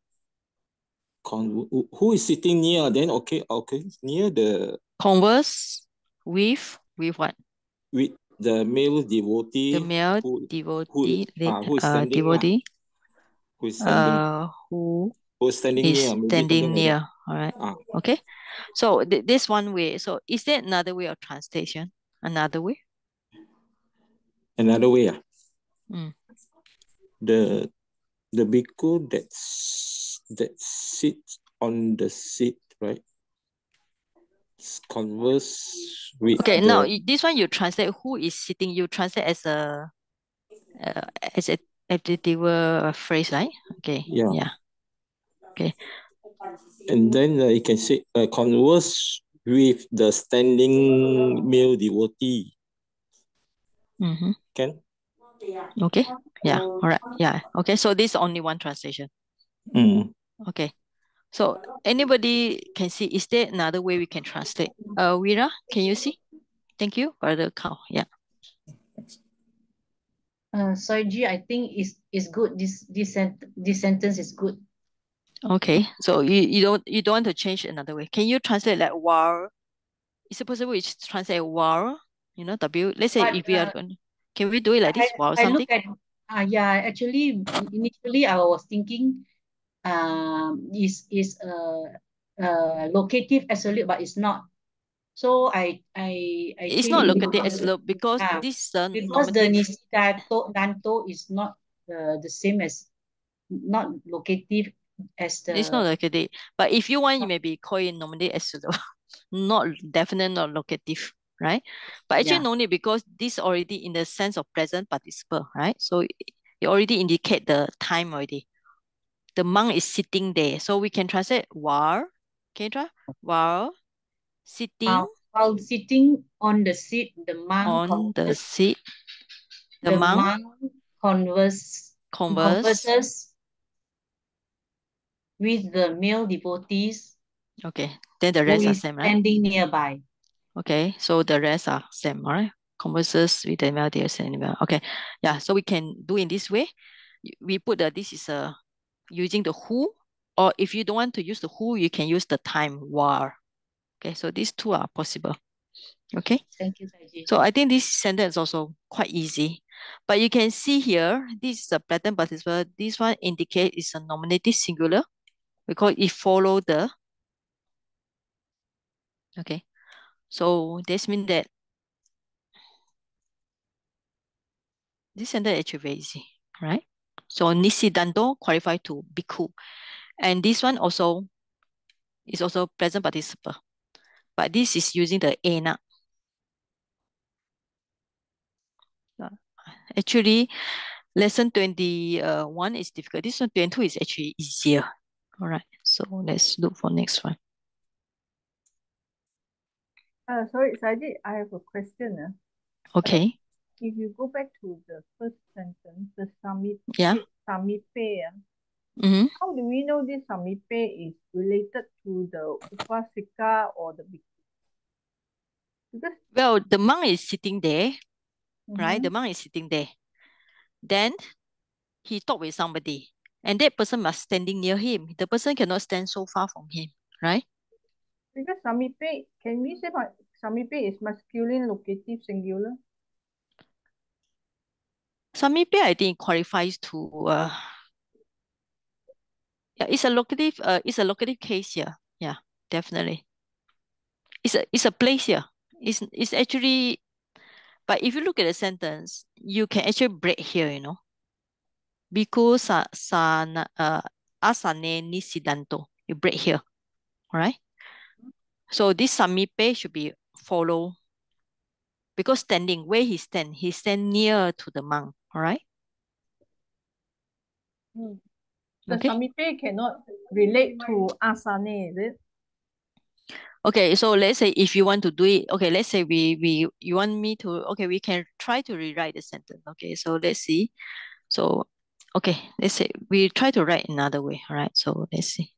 E: con who who is sitting near? Then okay, okay, near the
B: Converse with with what?
E: with the male devotee.
B: The male
E: who who
B: devotee,
E: ah who is
B: uh,
E: standing lah,
B: devotee,
E: who is standing,
B: uh, who
E: who is standing
B: is
E: near,
B: standing
E: something like that.
B: near. All right.
E: Ah,
B: Okay. So th this one way. So is there another way of translation? Another way?
E: Another way ah,
B: Mm.
E: the the bhikkhu that's that sits on the seat, right? Converse with
B: Okay. Now
E: the
B: this one you translate who is sitting. You translate as a uh, as a adjective uh, phrase, right? Okay.
E: yeah,
B: Yeah. Okay.
E: and then uh, you can say uh, converse with the standing male devotee.
B: Mm-hmm.
E: Can?
B: Okay. Yeah. All right. Yeah. Okay. So this is only one translation.
E: Mm.
B: Okay. So anybody can see, is there another way we can translate? Uh, Vira, can you see? Thank you for the call. Yeah.
D: Uh, sorry, G, I think is is good. This this sent this sentence is good.
B: Okay. So you, you don't you don't want to change another way. Can you translate like war? Is it possible to translate while? You know, W. Let's say
D: But
B: if we are
D: uh,
B: going, can we do it like
D: I
B: this
D: I
B: something?
D: look at uh, yeah. Actually, initially I was thinking, um, is is uh uh locative absolute, but it's not. So I I I
B: It's not locative as
D: because ah
B: this is a
D: because the
B: nominative.
D: nisidato danto is not the the same as not locative as the
B: It's not locative. But if you want, you maybe call it nominative as well. Not definitely not locative, right? But actually
D: yeah
B: no need because this already in the sense of present participle, right? So it it already indicate the time already. the monk is sitting there. So we can translate while, can you try? While sitting
D: While, while sitting on the seat, the monk
B: on the seat, the
D: the
B: monk
D: monk converse,
B: converse.
D: converses with the male devotees
B: Okay, then the rest are same, right?
D: standing nearby.
B: Okay, so the rest are same, all right? Converses with the male deer animal. Okay, yeah, so we can do in this way. We put the this is a using the who, or if you don't want to use the who, you can use the time while. Okay, so these two are possible. Okay,
D: Thank you, Saji.
B: so I think this sentence is also quite easy. But you can see here, this is a present participle. This one indicate is a nominative singular because it follow the. Okay, so this means that this sentence actually very easy, right? So nisidanto qualify to bhikkhu. And this one also is also present participle. But this is using the ena. Actually, lesson 21 is difficult. This one 22 is actually easier. All right, so let's look for next one.
F: Uh, sorry, Saji, I have a question. Uh.
B: Okay,
F: If you go back to the first sentence, the samipe,
B: yeah.
F: samipe, uh,
B: Mm-hmm.
F: how do we know this samipe is related to the upasika or the? Because
B: Well, the monk is sitting there, right?
F: Mhm.
B: The monk is sitting there. Then he talk with somebody, and that person must standing near him. The person cannot stand so far from him, right?
F: Because samipe, can we say samipe is masculine locative singular?
B: Samipe, I think qualifies to uh yeah, it's a locative uh it's a locative case here. Yeah, definitely. It's a it's a place here. It's it's actually but if you look at the sentence, you can actually break here, you know. because sa sana uh asane nisidanto. You break here. All right. So this samipe should be follow because standing where he stand, he stand near to the monk. All right.
F: Hmm. The
B: Okay.
F: samipe cannot relate to asane, is it?
B: Okay, so let's say if you want to do it, okay, let's say we we you want me to okay, we can try to rewrite the sentence. Okay, so let's see. So okay, let's say we try to write another way. All right, so let's see.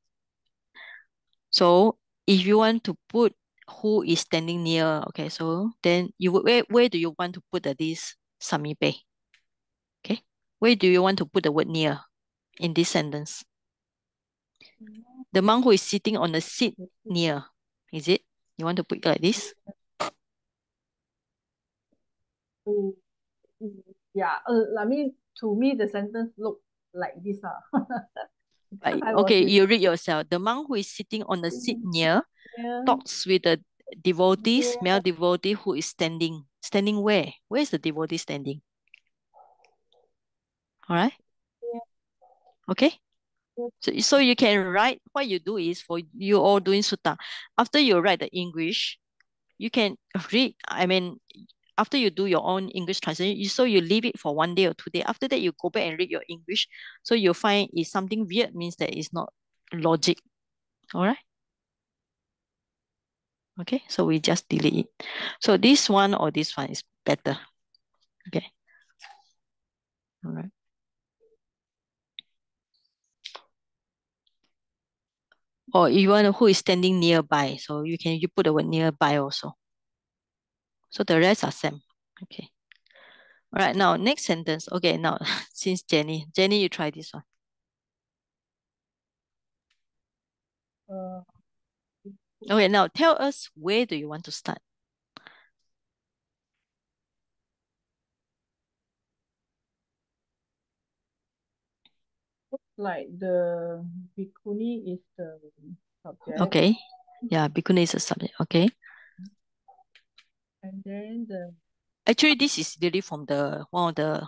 B: So if you want to put who is standing near, okay, so then you where where do you want to put the this samipe? Okay, where do you want to put the word near in this sentence? The monk who is sitting on the seat near, is it? You want to put it like this?
F: Yeah, uh, I mean, to me, the sentence look like this. Uh.
B: But okay, you read yourself. The monk who is sitting on the seat near
F: Yeah.
B: talks with the devotees,
F: Yeah.
B: male devotee who is standing. Standing where? Where is the devotee standing? All right.
F: Yeah.
B: Okay. So, so you can write, what you do is for you all doing sutta, after you write the English, you can read, I mean, after you do your own English translation, you, so you leave it for one day or two days. After that, you go back and read your English. So you find if something weird means that it's not logic. All right. Okay, so we just delete it. So this one or this one is better. Okay. All right. Or even who is standing nearby. So you can you put the word nearby also. So the rest are same. Okay. All right, now next sentence. Okay, now since Jenny, Jenny, you try this one.
F: Uh,
B: Okay, now tell us where do you want to start?
F: like the bhikkhuni is the subject.
B: Okay. Yeah, bhikkhuni is a subject. Okay.
F: Then
B: Actually, this is really from the one of the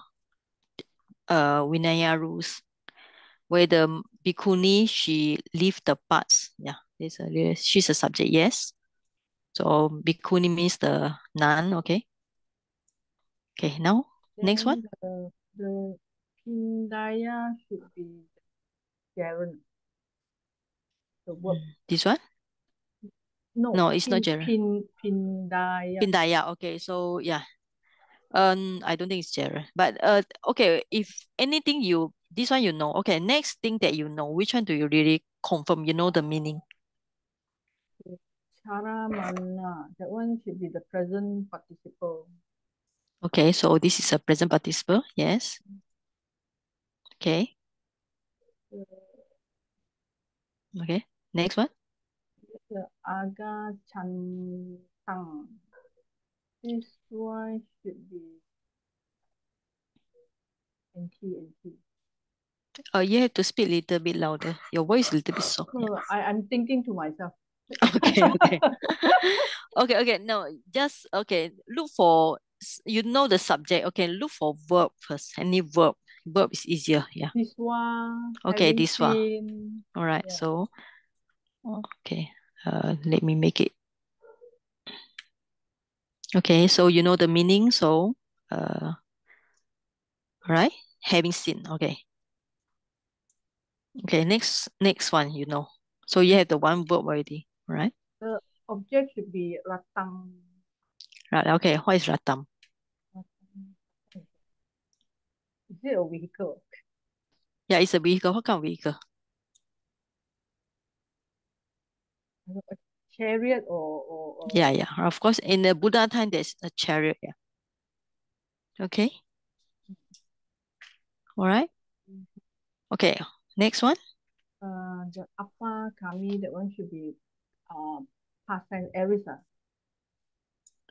B: uh Vinaya rules, where the bhikkhuni she leave the parts. Yeah, there's a little- she's a subject. Yes. So bhikkhuni means the nun. Okay. Okay. Now next one.
F: the the Pindaya should be gerund. The verb.
B: This one?
F: No,
B: No, it's not
F: pin,
B: gerund.
F: pin, pindaya.
B: Pindaya. Okay, so yeah. Um, I don't think it's gerund. But uh, okay, if anything you this one you know. Okay, next thing that you know, which one do you really confirm? You know the meaning.
F: Cara mana. That one should be the present participle.
B: Okay, so this is a present participle. Yes. Okay. Okay. Next one.
F: The aga chantang. This one should be NT, NT.
B: Uh, you have to speak a little bit louder. Your voice is a little bit soft.
F: No, I, I'm thinking to myself.
B: Okay, okay. Okay, okay. No, just okay. Look for you know the subject. Okay, look for verb first. Any verb. Verb is easier. Yeah.
F: This one,
B: Okay, this one. All right.
F: Yeah.
B: So, okay. Uh, let me make it. Okay, so you know the meaning. So, uh, right. Having seen. Okay. Okay. Next, next one. You know. So you have the one verb already. right?
F: The object should be ratang.
B: Right. Okay. What is ratam?
F: Is it a vehicle?
B: Yeah, it's a vehicle. What kind of vehicle?
F: I don't know, A chariot or, or, or
B: Yeah, yeah. Of course, in the Buddha time, there's a chariot. Yeah. Okay. All right. Okay. Next one.
F: uh, the apa kami, that one should be uh, past tense aorist. ah.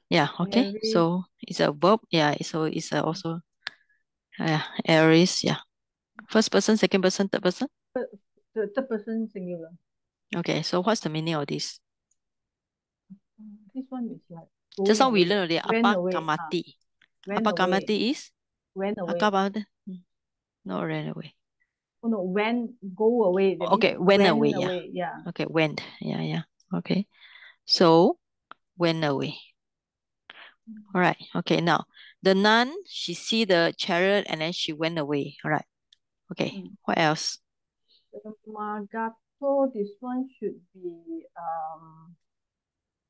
B: Yeah. Okay.
F: Aorist.
B: So it's a verb. Yeah. So it's a also. Yeah. Aries. Yeah. First person, second person, third person.
F: The third person singular.
B: Okay. So what's the meaning of this?
F: This one is like
B: Just now we
F: away.
B: learned already.
F: Went
B: Apa
F: ah,
B: kamati. Apa kamati is?
F: Went away.
B: No, ran away.
F: Oh no, went go away. That
B: Okay, went
F: went
B: away, yeah.
F: Yeah.
B: Okay, went. Yeah, yeah. Okay. So went away. All right. Okay. Now the nun, she see the chariot and then she went away. All right. Okay.
F: Mm.
B: What else?
F: The Magato, this one should be um.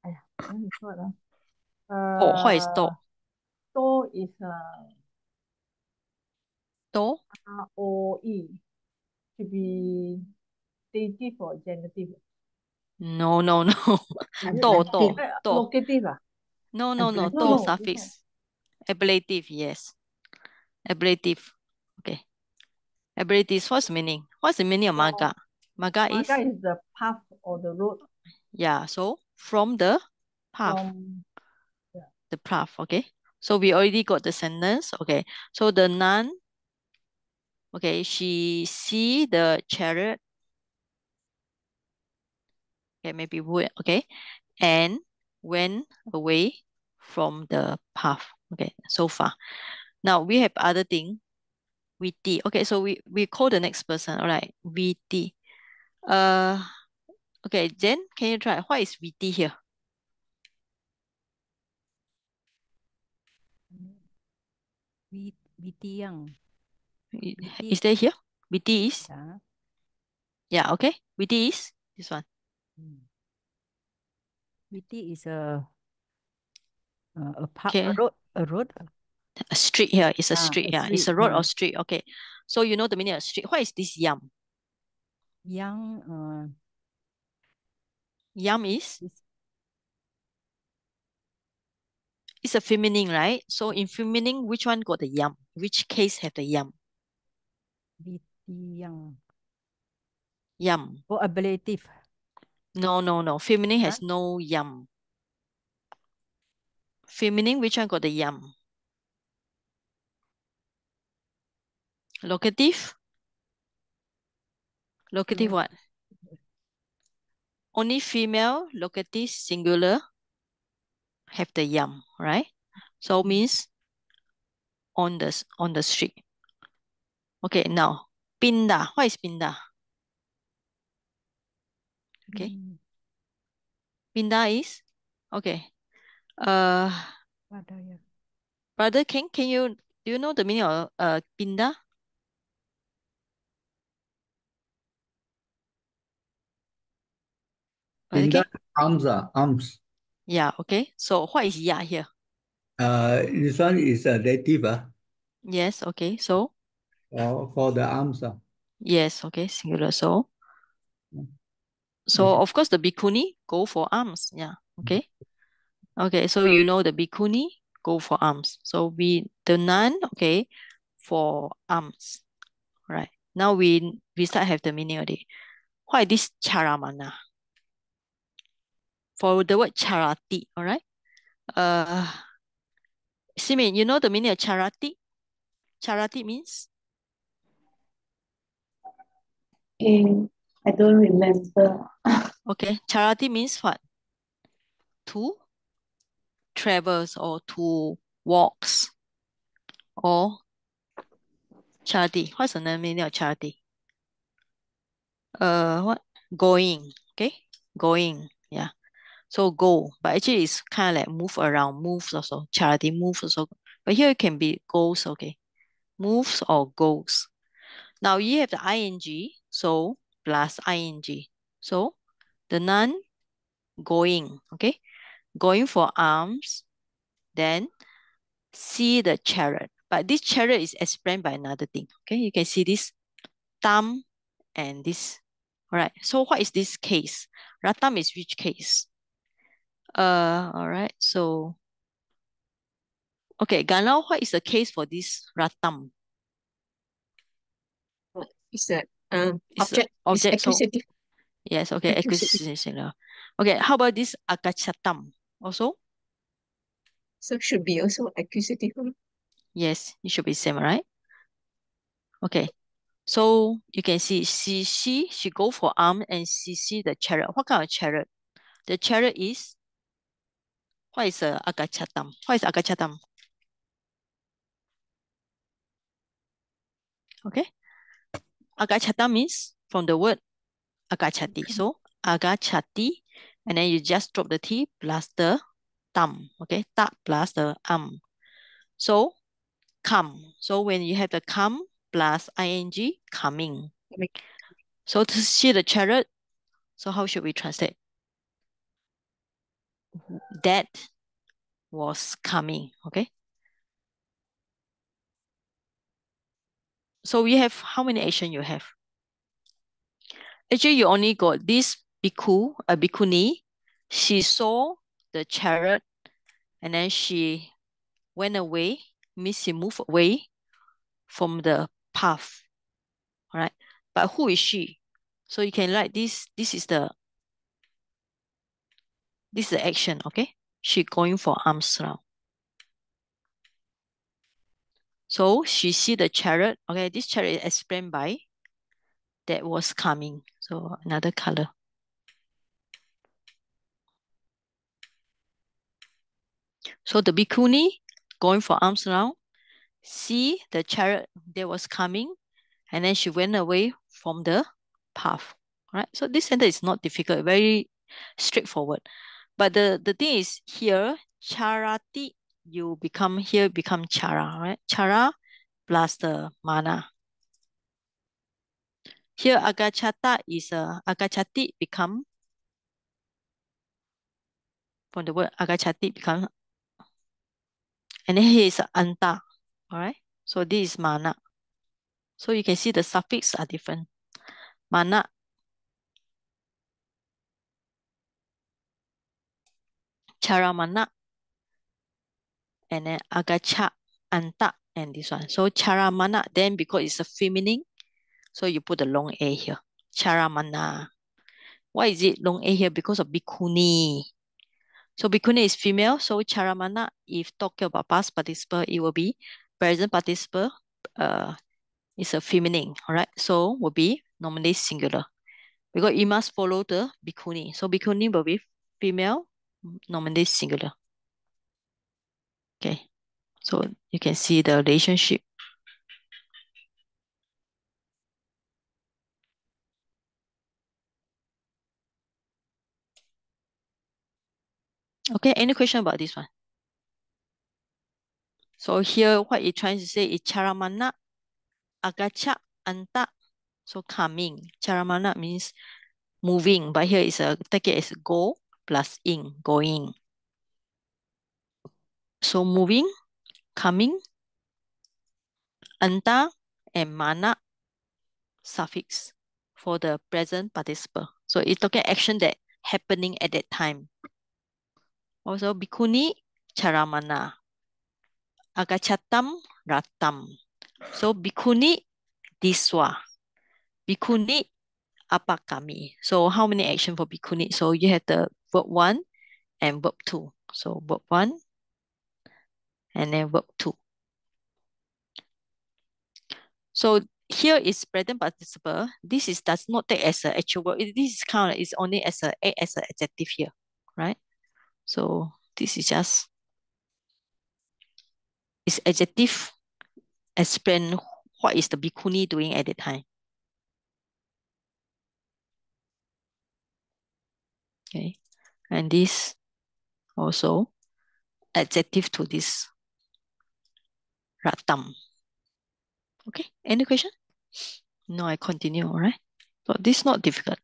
F: Ayah, what is what ah?
B: Oh, what is to?
F: Uh, to is uh
B: To?
F: R O E. Should be dative or genitive.
B: No, no, no. To, to.
F: Uh,
B: to.
F: locative.
B: No, no, no. To
F: No, no,
B: suffix. Ablative, yes. Ablative. Okay. Ablative. What's the meaning? What's the meaning of
F: For
B: maga? Maga is
F: the path or the road
B: yeah. So from the path.
F: from
B: the path, okay? So we already got the sentence, okay? So the nun, okay, she see the chariot, okay, maybe wood, okay, and went away from the path, okay, so far. Now we have other thing, witty, okay, so we, we call the next person, all right, witty. Uh, okay, Jen, can you try? What is witty here?
J: Witiang.
B: I-
J: Witty.
B: Is there here? Witty is?
J: Yeah.
B: Yeah, okay. Witty is this one.
J: Mm. Witty is a uh, a park,
B: Okay.
J: a road, a road.
B: A street here is a
J: Ah,
B: street.
J: a
B: Yeah, it's a road
J: ah.
B: or street. Okay. So you know the meaning of street. What is this yam?
J: Yang uh,
B: Yam is
J: is
B: it's a feminine, right? So in feminine, which one got the yam? Which case have the yam?
J: Witiang.
B: Yam.
J: Oh, ablative.
B: No, no, no. Feminine
J: Huh?
B: has no yam. Feminine, which one got the yam? Locative? Locative what? Only female, locative, singular have the yam, right? So means on the on the street. Okay, now pinda. What is pinda? Okay,
J: Mm,
B: pinda is okay. Uh,
J: are you?
B: brother, can can you do you know the meaning of uh pinda? Okay.
I: In that alms, uh, alms.
B: Yeah, okay. So what is ya here?
I: Uh, this one is a dative, uh,
B: Yes, okay. So
I: for, for the alms. Uh.
B: yes, okay, singular. So so
I: Mhm.
B: of course the bhikkhuni go for alms. Yeah, okay. Okay, so you know the bhikkhuni go for alms. So we the nun, okay, for alms. Right. Now we we start have the meaning already. What is this charamana? For the word charati, all right? Uh Simin, you know the meaning of charati? Charati means
H: Eh, I don't remember.
B: okay, charati means what? To travels or to walks or charity. What's the meaning of charity? Uh, what? Going. Okay, going. Yeah. So go, but actually it's kind of like move around, moves also. Charity moves also. But here it can be goes. Okay, moves or goes. Now you have the ing, so plus ing. So the nun going. Okay, going for alms. Then see the chariot. But this chariot is explained by another thing. Okay, you can see this thumb and this. All right. So what is this case? Ratam is which case? Uh, all right. So, okay, Gana, what is the case for this ratam?
A: It's a um
B: It's a
A: object.
B: Object. So yes, okay,
A: Accusative.
B: acquisition. Okay, how about this agachatam? Also,
A: So should be also accusative.
B: yes, it should be same, right? Okay. So you can see she she she go for arm and she see the chariot. What kind of chariot? The chariot is what is a uh, agachatam? What is agachatam? Okay. Agachata means from the word agachati. So agachati, and then you just drop the T plus the tam. Okay, ta plus the am. So come. So when you have the come plus ing, coming.
A: Coming.
B: So to see the chariot, so how should we translate? That was coming. Okay. So we have how many action you have? Actually, you only got this bhikkhu, uh, a bhikkhuni. She saw the chariot and then she went away, means she moved away from the path. All right. But who is she? So you can write this. This is the this is the action, okay? She going for alms round. So she see the chariot. Okay, this chariot is explained by that was coming. So another color. So the bhikkhuni going for alms round, see the chariot that was coming, and then she went away from the path. Right? So this sentence is not difficult, very straightforward. But the, the thing is here, charati, you become here become chara, right? Chara plus the mana. Here agachata is a agachati become from the word agachati become and then here is anta. All right. So this is mana. So you can see the suffix are different. Mana. Charamana. And then agacha anta and this one. So charamana, then because it's a feminine, so you put the long A here. Charamana. Why is it long A here? Because of bhikkhuni. So bhikkhuni is female. So charamana, if talking about past participle, it will be present participle. Uh, is a feminine. All right. So will be normally singular because it must follow the bhikkhuni. So bhikkhuni will be female, normally singular. Okay. So you can see the relationship. Okay, any question about this one? So here, what it trying to say is charamana, agacha, anta. So coming. Charamana means moving, but here is a take it as go plus in, going. So moving, coming, anta and mana suffix for the present participle. So it's talking action that happening at that time. Also, bhikkhuni charamana. Agachatam ratam. So bhikkhuni diswa. Bhikkhuni apakami. So how many action for bhikkhuni? So you have the verb one and verb two. So verb one and then verb two. So here is present participle. This is does not take as an actual verb. This is kind of is only as a as an adjective here, right? So this is just is adjective explain what is the bhikkhuni doing at the time. Okay, and this also adjective to this ratam. Okay, any question? No, I continue, all right? So this is not difficult.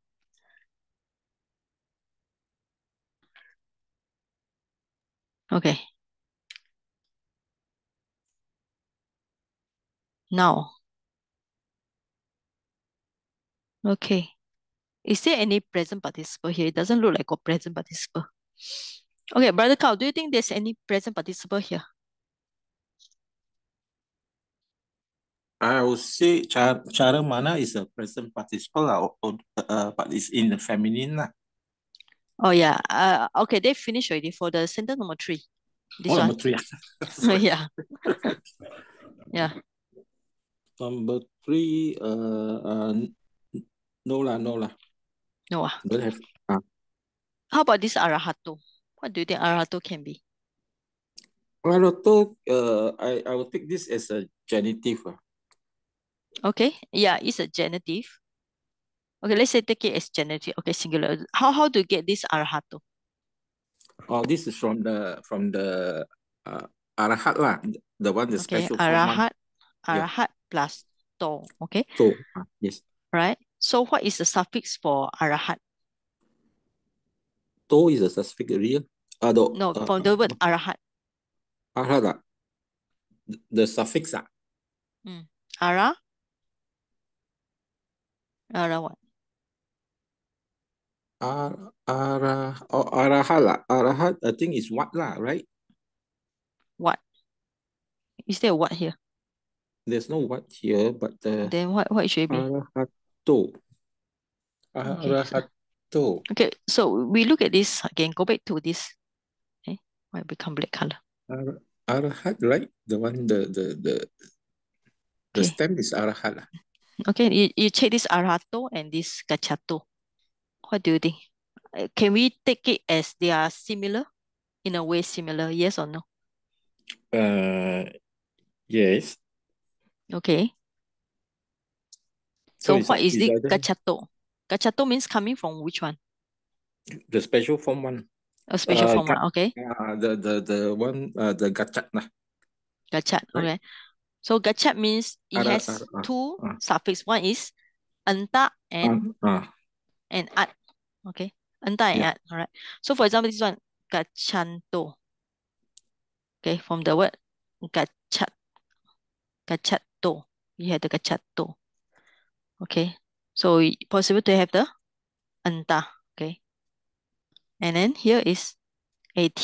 B: Okay. Now. Okay. Is there any present participle here? It doesn't look like a present participle. Okay, Brother Carl, do you think there's any present participle here?
E: I would say cara, cara mana is a present participle or, or, uh, but it's in the feminine lah.
B: Oh yeah. Uh, okay, they finished already for the sentence number three. This
E: oh,
B: one.
E: number three. ah.
B: Yeah. Yeah.
E: Number three, uh, uh, no lah, no lah.
B: No. ah.
E: Don't have. Ah,
B: How about this arahato? What do you think arahato can be?
E: Arahato, uh, I, I will take this as a genitive. ah.
B: Okay. Yeah, it's a genitive. Okay, let's say take it as genitive. Okay, singular. How how to get this arahato?
E: Oh, this is from the from the uh, arahat lah, the one the
B: Okay,
E: special form one.
B: arahat,
E: Yeah.
B: arahat plus to. Okay,
E: So, ah, yes.
B: right? So what is the suffix for arahat?
E: To is the suffix real. Uh, the,
B: No,
E: uh,
B: from the word arahat.
E: arahat ah. The, the suffix ah.
B: Mm. Ara? Ara what?
E: Ar, ara, oh, arahat. Arahat, I think is what lah, right?
B: What? Is there a what here?
E: There's no what here, but the
B: Then what what it should be?
E: arahato.
B: Okay, so-
E: Arahato.
B: Okay, so we look at this again. Go back to this. Okay, why it become black color?
E: Ar, arahat, right? The one, the the the the
B: Okay.
E: stem is arahat.
B: Okay, you, you check this arahato and this gachato. What do you think? Uh, Can we take it as they are similar? In a way similar, yes or no?
E: Uh, yes.
B: Okay.
E: So
B: So what is it gachato? Gachato means coming from which one?
E: the special form one.
B: A special
E: Uh,
B: form one, okay.
E: Uh, the the the one uh, the gachat lah.
B: Gachat,
E: Right.
B: okay. So gachat means it
E: Ara-
B: has
E: ara- ah,
B: two suffix. One is anta and
E: Ah, ah,
B: and at. Okay. Anta and
E: Yeah.
B: at. All right. So for example, this one, gachanto. Okay, from the word gachat. Gachato. You have the gachato. Okay. So possible to have the anta. Okay. And then here is at.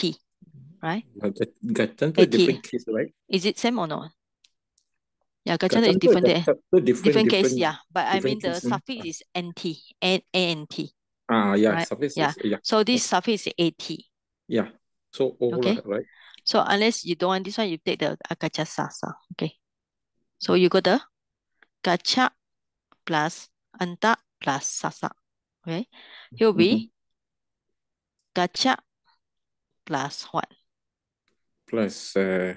B: Right?
E: but ga- is
B: AT.
E: different case, right?
B: Is it same or not? Yeah, gachanto is different there.
E: Gachanto different
B: Different case,
E: different
B: yeah. But I mean the suffix is nt, a ant.
E: Ah, yeah,
B: right?
E: suffix
B: Yeah.
E: is yeah,
B: So this suffix is at.
E: yeah. So O
B: Okay.
E: right?
B: So unless you don't want this one, you take the gacha sasa. Okay. So you got the gacha plus anta plus sasa. Okay. Here will be gacha plus what?
E: Plus uh,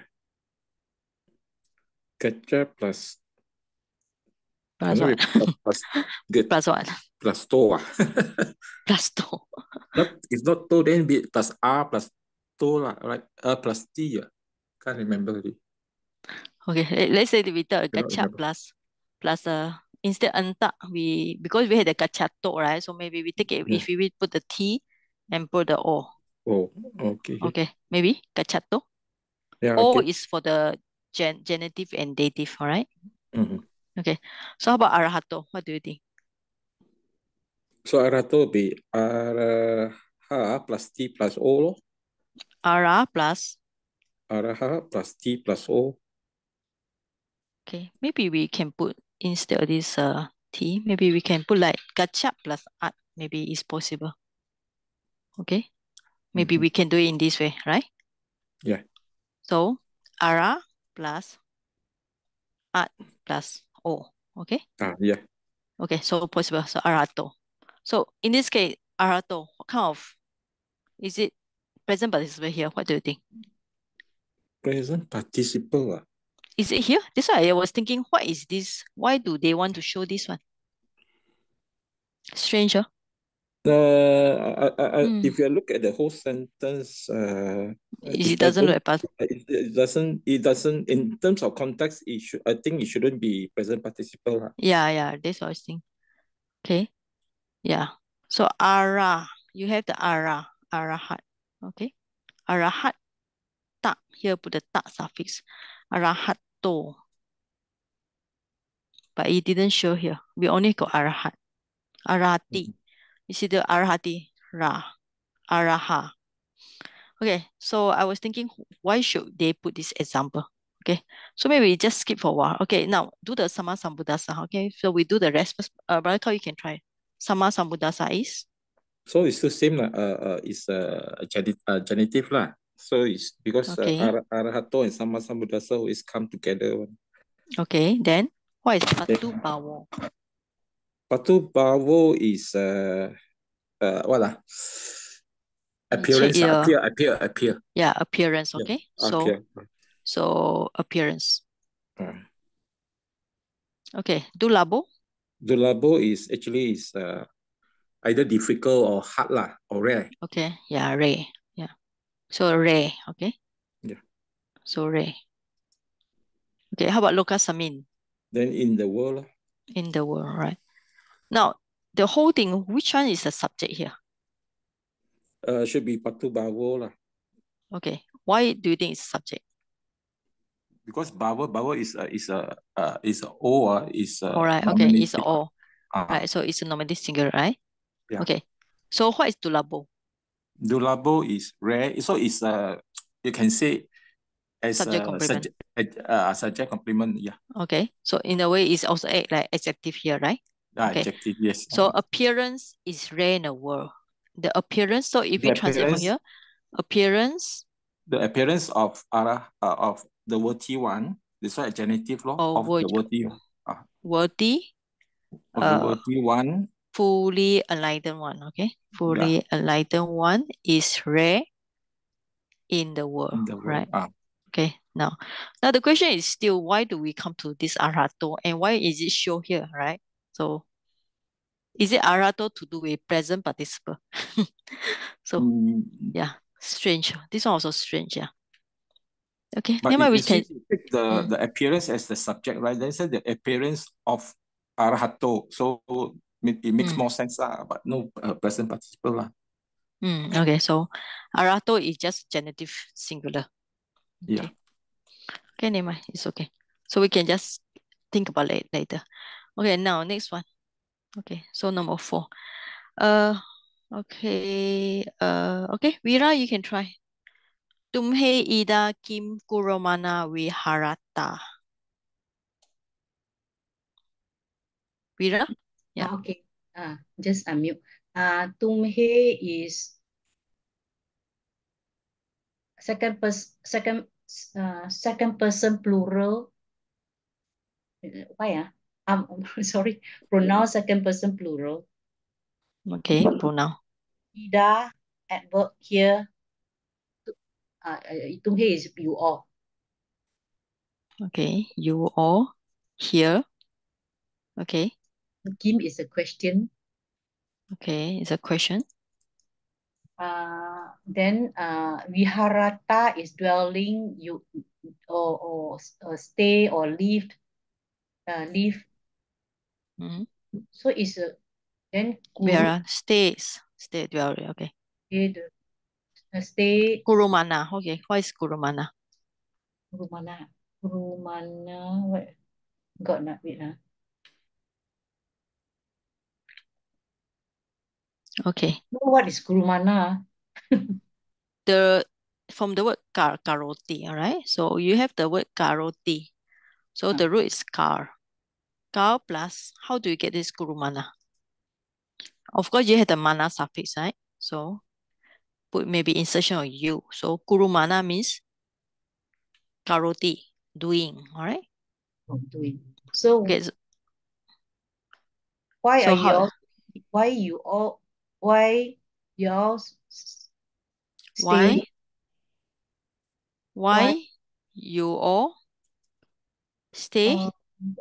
E: gacha plus
B: Plus
E: eh, plus get
B: Plus what?
E: plus to.
B: Plus two.
E: Not, it's not to then be plus R plus to lah, right? Uh, plus T. Can't remember.
B: Okay. let- Let's say we a gacha plus plus a instead entak we because we had the kacato, right? So maybe we take it
E: Yeah.
B: if we put the T and put the O.
E: Oh, okay.
B: Okay, maybe kacato.
E: Yeah,
B: O
E: okay.
B: is for the gen genitive and dative, all right?
E: Mhm.
B: Okay. So how about arahato? What do you think?
E: So arahato be araha plus T plus O lor.
B: Ara plus
E: Araha plus T plus O.
B: okay, maybe we can put instead of this uh T, maybe we can put like kacap plus at, maybe is possible. Okay. Maybe
E: Mhm.
B: we can do it in this way, right?
E: Yeah.
B: So ara plus at plus O. Okay.
E: Ah, yeah.
B: Okay, so possible. So arato. So in this case, arato, what kind of is it present participle here? What do you think?
E: Present participle.
B: Is it here? This why I was thinking, what is this? Why do they want to show this one? Strange, huh?
E: Uh, I, I,
B: Mm.
E: if you look at the whole sentence, uh,
B: It doesn't look
E: don't,
B: like part.
E: it, it doesn't, it doesn't, in terms of context, it should, I think it shouldn't be present participle. lah.
B: Yeah, yeah, that's what I was thinking. Okay. Yeah. So ara, you have the ara, arahat. Okay. Arahat tak. Here put the tak suffix. Arahato. But it didn't show here. We only got arahat. Arahati.
E: Mhm.
B: You see the arahati, ra, araha. Okay, so I was thinking, why should they put this example? Okay, so maybe we just skip for a while. Okay, now do the sama sambuddhasa. Okay, so we do the rest first. Uh, Brother Kao, you can try. Sama sambuddhasa is
E: So it's the same. Uh, uh, it's uh, a geni uh, genitive lah. So it's because uh,
B: okay.
E: ar arahato and sama sambuddhasa always come together.
B: Okay, then what is patu bavo?
E: patu bavo is uh, uh, what?
B: You
E: Appearance, ah, appear, appear, appear.
B: yeah appearance.
E: Yeah,
B: Okay, so
E: appear.
B: so appearance.
E: Uh,
B: Okay, do labo.
E: Dulabo is actually is uh, either difficult or hard lah, or rare.
B: Okay, yeah, re. Yeah, so re. Okay,
E: Yeah.
B: so re. Okay, how about lokasamin
E: Then in the world,
B: in the world, right? Now, the whole thing, which one is the subject here?
E: uh, should be patu bavo lah.
B: Okay, why do you think it's subject?
E: Because bavo, bavo is a is a uh, is a o ah, is a
B: All right, okay, it's
E: nominative.
B: all.
E: Ah,
B: Right, so it's a nominative singular, right?
E: yeah.
B: Okay, so what is dulabo?
E: Dulabo is rare. So it's uh, you can say as
B: Subject
E: a
B: complement.
E: subject, uh, subject complement. Yeah,
B: Okay, so in a way, it's also act like adjective here, right?
E: ah,
B: Okay,
E: adjective. Yes.
B: so appearance is rare in the world. The appearance, so if
E: The
B: you translate from here, appearance
E: the appearance of ara uh, of the worthy one. This one a genitive law
B: or
E: of the worthy uh,
B: worthy,
E: of the
B: uh,
E: worthy one.
B: Fully enlightened one, okay?
E: Yeah,
B: Fully enlightened one is rare in the world,
E: in the world.
B: right?
E: Ah,
B: Okay, now, now the question is still, why do we come to this arato and why is it show here, right? So, is it arato to do with present participle? So,
E: mm,
B: yeah, strange. This one also strange, yeah. Okay,
E: But
B: never we can,
E: take the
B: mm,
E: the appearance as the subject, right? Then say the appearance of arahato. So it makes
B: mm,
E: more sense lah, but no uh, present participle lah.
B: mm, okay, so arato is just genitive singular.
E: Yeah.
B: Okay, okay, never mind, it's okay. So we can just think about it later. Okay, now next one. Okay, so number four. Uh, okay, uh, okay, Vira, you can try. Tumhe ida kim kurumana viharata. Vira? Yeah.
D: Ah, okay. Ah, just unmute. Uh, tumhe is second person, second, uh, second person plural. Uh, Why ah? Um, sorry, pronoun second person plural.
B: Okay, pronoun.
D: Ida adverb here. Uh, uh, tumhe is you all.
B: Okay, you all here. Okay,
D: Kim is a question.
B: okay, it's a question.
D: Uh, then uh, viharata is dwelling, you or or, or stay or live, uh, live
B: Mhm.
D: So it's a then
B: are stays? Stay dwell. Okay.
D: the, the stay
B: Kurumana. Okay. What is Kurumana?
D: Kurumana. Kurumana what got not wait ah.
B: Okay.
D: Know what is Kurumana?
B: The from the word kar karoti, all right? So you have the word karoti. So
D: Ah.
B: the root is kar. Kar plus how do you get this kurumana? Of course, you have the mana suffix, right? So put maybe insertion of you. So kurumana means karoti, doing, all right?
D: Oh, doing. So
B: Okay,
D: why
B: so
D: are
B: how
D: why you all y'all s- s-
B: why
D: stay
B: why
D: why
B: you all stay
D: uh,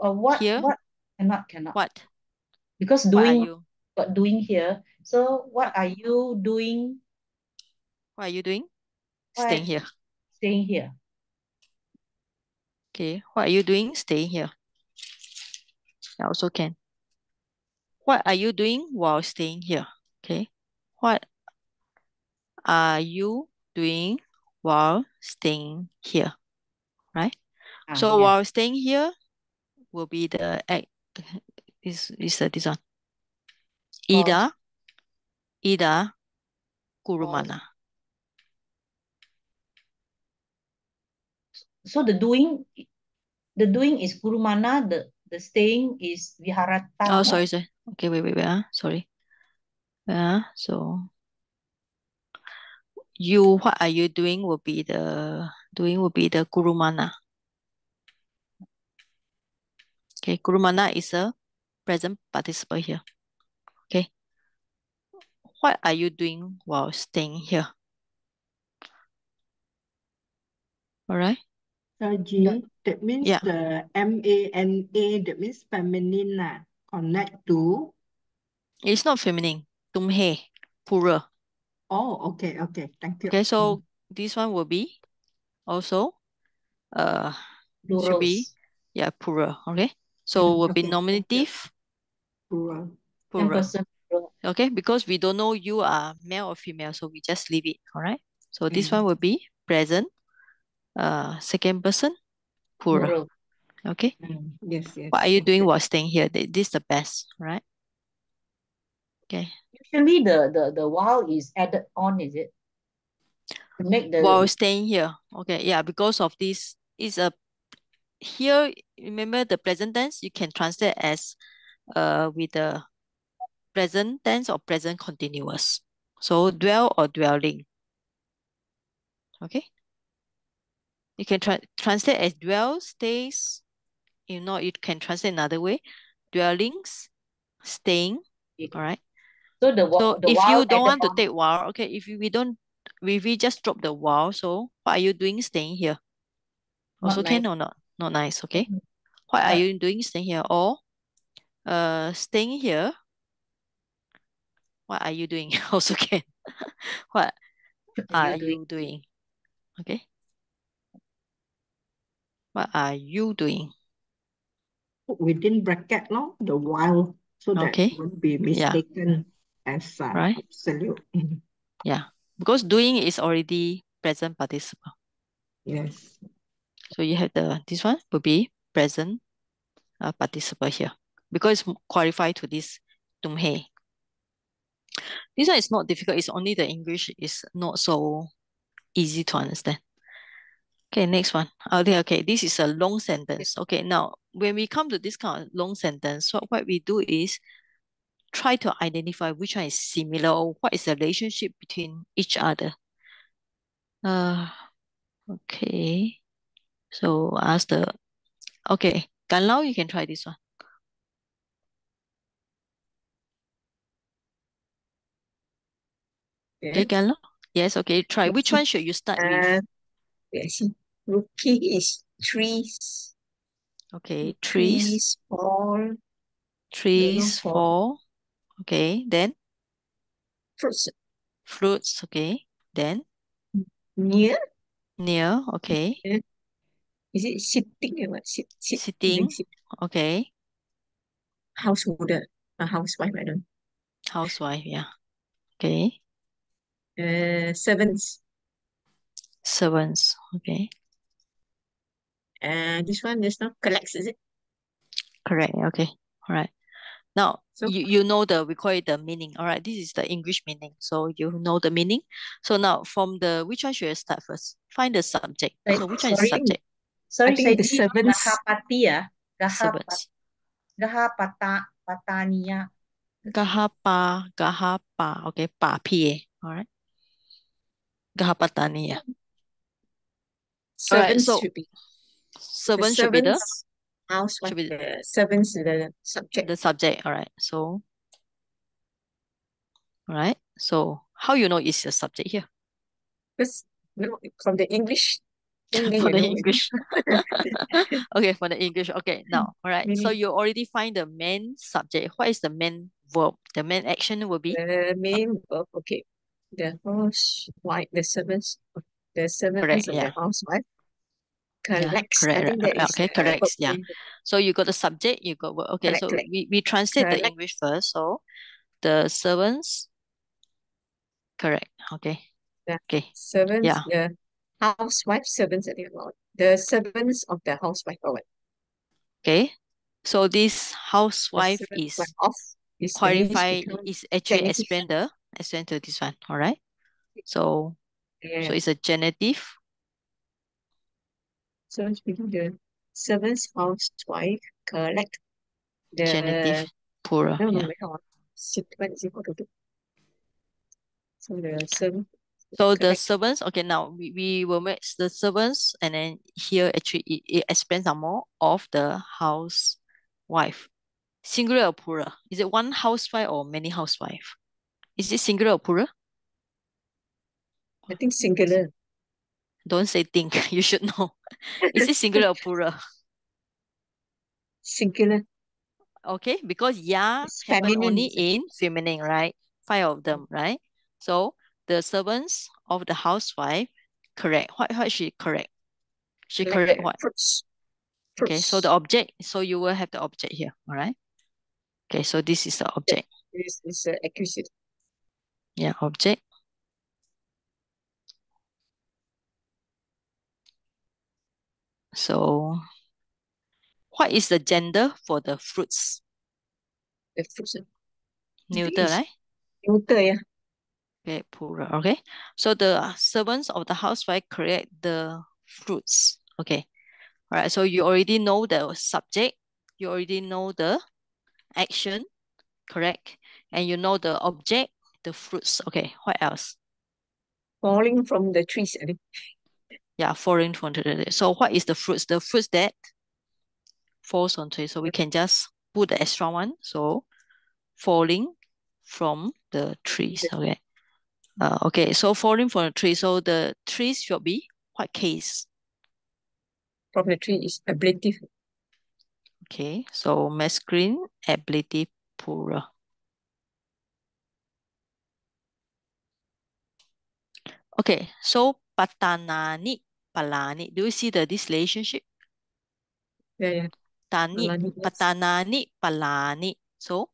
D: uh what
B: here?
D: what cannot cannot
B: What?
D: because
B: What
D: doing
B: you?
D: got doing here. So what
B: What,
D: are you doing?
B: what are you doing? Staying here.
D: staying here?
B: Okay. What are you doing? Staying here. I also can. What are you doing while staying here? What are you doing while staying here? Right?
D: Ah,
B: So
D: yes.
B: while staying here will be the act is is uh, this one. Ida, Ida, Kurumana.
D: so the doing the doing is Kurumana, the the staying is Viharata.
B: Oh, sorry, sorry. Okay, wait, wait, wait. Ah, sorry. Yeah, so you, what are you doing will be the doing will be the kurumana. Okay, kurumana is a present participle here. Okay. What are you doing while staying here? All right.
C: So
D: The,
C: G, that means
B: Yeah.
C: the M-A-N-A, that means feminine, lah, connect to,
B: It's not feminine. Tumhe, plural.
C: oh, okay, okay, thank you.
B: Okay,
C: Mm,
B: so this one will be also uh should be yeah plural. Okay. So
C: mm,
B: will be
C: okay, you.
B: nominative.
D: Ten
B: plural. Okay, because we don't know you are male or female, so we just leave it. All right. So this
C: Mm,
B: one will be present, uh, second person. Plural. Okay.
C: mm, yes, yes,
B: What are you doing
C: you.
B: while staying here? Th- This is the best, right? Okay.
D: Usually the, the the while is added on, is it? To make the While
B: staying here. Okay. Yeah, because of this is a here. Remember the present tense. You can translate as uh with the present tense or present continuous. So dwell or dwelling. Okay. You can tra translate as dwell, stays. You know, you can translate another way. Dwellings, staying. All right.
D: So the
B: So
D: the
B: if you don't want to take while, okay, if we don't, if we just drop the while, so what are you doing staying here?
D: Not
B: Also can
D: nice.
B: or not? Not nice, okay?
D: Mhm.
B: What are you doing staying here? Or uh staying here, what are you doing? Also can. What
D: are you doing?
B: doing? Okay. What are you doing?
C: Put Within bracket, no, the while, so that
B: Okay.
C: won't be
B: Yeah.
C: As uh,
B: Right.
C: absolute. Mm,
B: Yeah. Because doing is already present participle.
C: Yes.
B: So you have the this one will be present uh, participle here because it's qualified to this tumhe. This one is not difficult. It's only the English is not so easy to understand. Okay, next one. Okay, okay. This is a long sentence. Okay, now when we come to this kind of long sentence, so what we do is try to identify which one is similar or what is the relationship between each other. Uh, okay. So ask the okay, Gan Lao, you can try this one. Okay,
A: Yes.
B: Okay. Try. Which one should you start
A: Uh,
B: with?
A: yes. Rookie is trees.
B: Okay, trees,
A: Trees fall.
B: Trees fall. Okay, then
A: fruits
B: fruits. Okay, then
A: near.
B: near. Okay,
A: Uh, Is it sitting or what? Sit, sit,
B: sitting.
A: sit.
B: Okay,
A: householder, a housewife, I don't
B: Housewife, yeah. Okay.
A: Uh, servants.
B: Servants, okay.
A: And this one just now collects, is it?
B: Correct. Okay. All right. Now
A: So
B: you you know the we call it the meaning. All right. This is the English meaning. So you know the meaning. So now from the which one should I start first? Find the subject.
D: Like,
B: So which one is
D: sorry,
B: subject?
D: sorry,
A: I think the servants-
D: Gahapati ah, Gahapat, Gahapata, Patania.
B: Gahapa, gahapa. Okay, pa pie. All right. Gahapatani. Yeah. All right.
A: servants
B: So
A: should be. The
B: servant should be the
A: housewife,
B: should be
A: the servants, the subject.
B: the subject. All right. So. All right. So how you know is the subject here?
A: Because you know, from the English, then
B: for the. English. okay, for the English. Okay, now, all right. So
A: mm-hmm.
B: you already find the main subject. What is the main verb? The main action will be
A: The main verb, okay. The housewife, the servants, the servants
B: Correct,
A: of
B: yeah.
A: the housewife
B: yeah,
A: collects. I
B: correct, right, okay,
A: the
B: corrects, yeah. So you got the subject, you got verb. Okay,
A: Correct,
B: so
A: correct.
B: we, we translate the
A: Collect.
B: English first. So the servants, correct. Okay.
A: Yeah.
B: Okay.
A: Servants,
B: Yeah.
A: the housewife, servants, I think about the servants of the housewife or what?
B: Okay. So this housewife is
A: off. Is the means
B: qualify
A: become
B: is actually explain the explain to this one. All right. So
A: Yeah.
B: so it's a genitive.
A: So it's become the servants housewife collect the
B: Genitive plural.
A: no no
B: Yeah.
A: wait on sequence equal so the servant
B: So the servants, okay, now we, we will make the servants and then here actually it, it explains some more of the housewife. Singular or plural? Is it one housewife or many housewife? Is it singular or plural?
A: I think singular
B: Don't say think, you should know. Is it singular or plural?
A: singular
B: Okay, because ya happen
A: feminine,
B: only in feminine, right? Five of them, right? So the servants of the housewife, correct. What what she correct? She correct
A: the
B: what?
A: fruits
B: Okay, so the object, so you will have the object here, all right? Okay, so this is the object.
A: is is uh, accused
B: Yeah, object. So what is the gender for the fruits?
A: the fruits
B: Neuter, right?
A: neuter yeah
B: Okay, plural. Okay, so the servants of the housewife create the fruits. Okay, all right. So you already know the subject. You already know the action, correct? And you know the object, the fruits. Okay, what else?
A: falling from the trees
B: Yeah, falling from the So what is the fruits? The fruits that falls on tree. So we can just put the extra one. So falling from the trees. Okay. Uh, okay. So falling from the tree. So the trees should be what case?
A: from the tree is ablative
B: Okay. So masculine ablative plural. Okay. So patanani, palani. Do you see the this relationship?
A: yeah yeah
B: Tani,
A: Palani, yes.
B: patanani, palani. So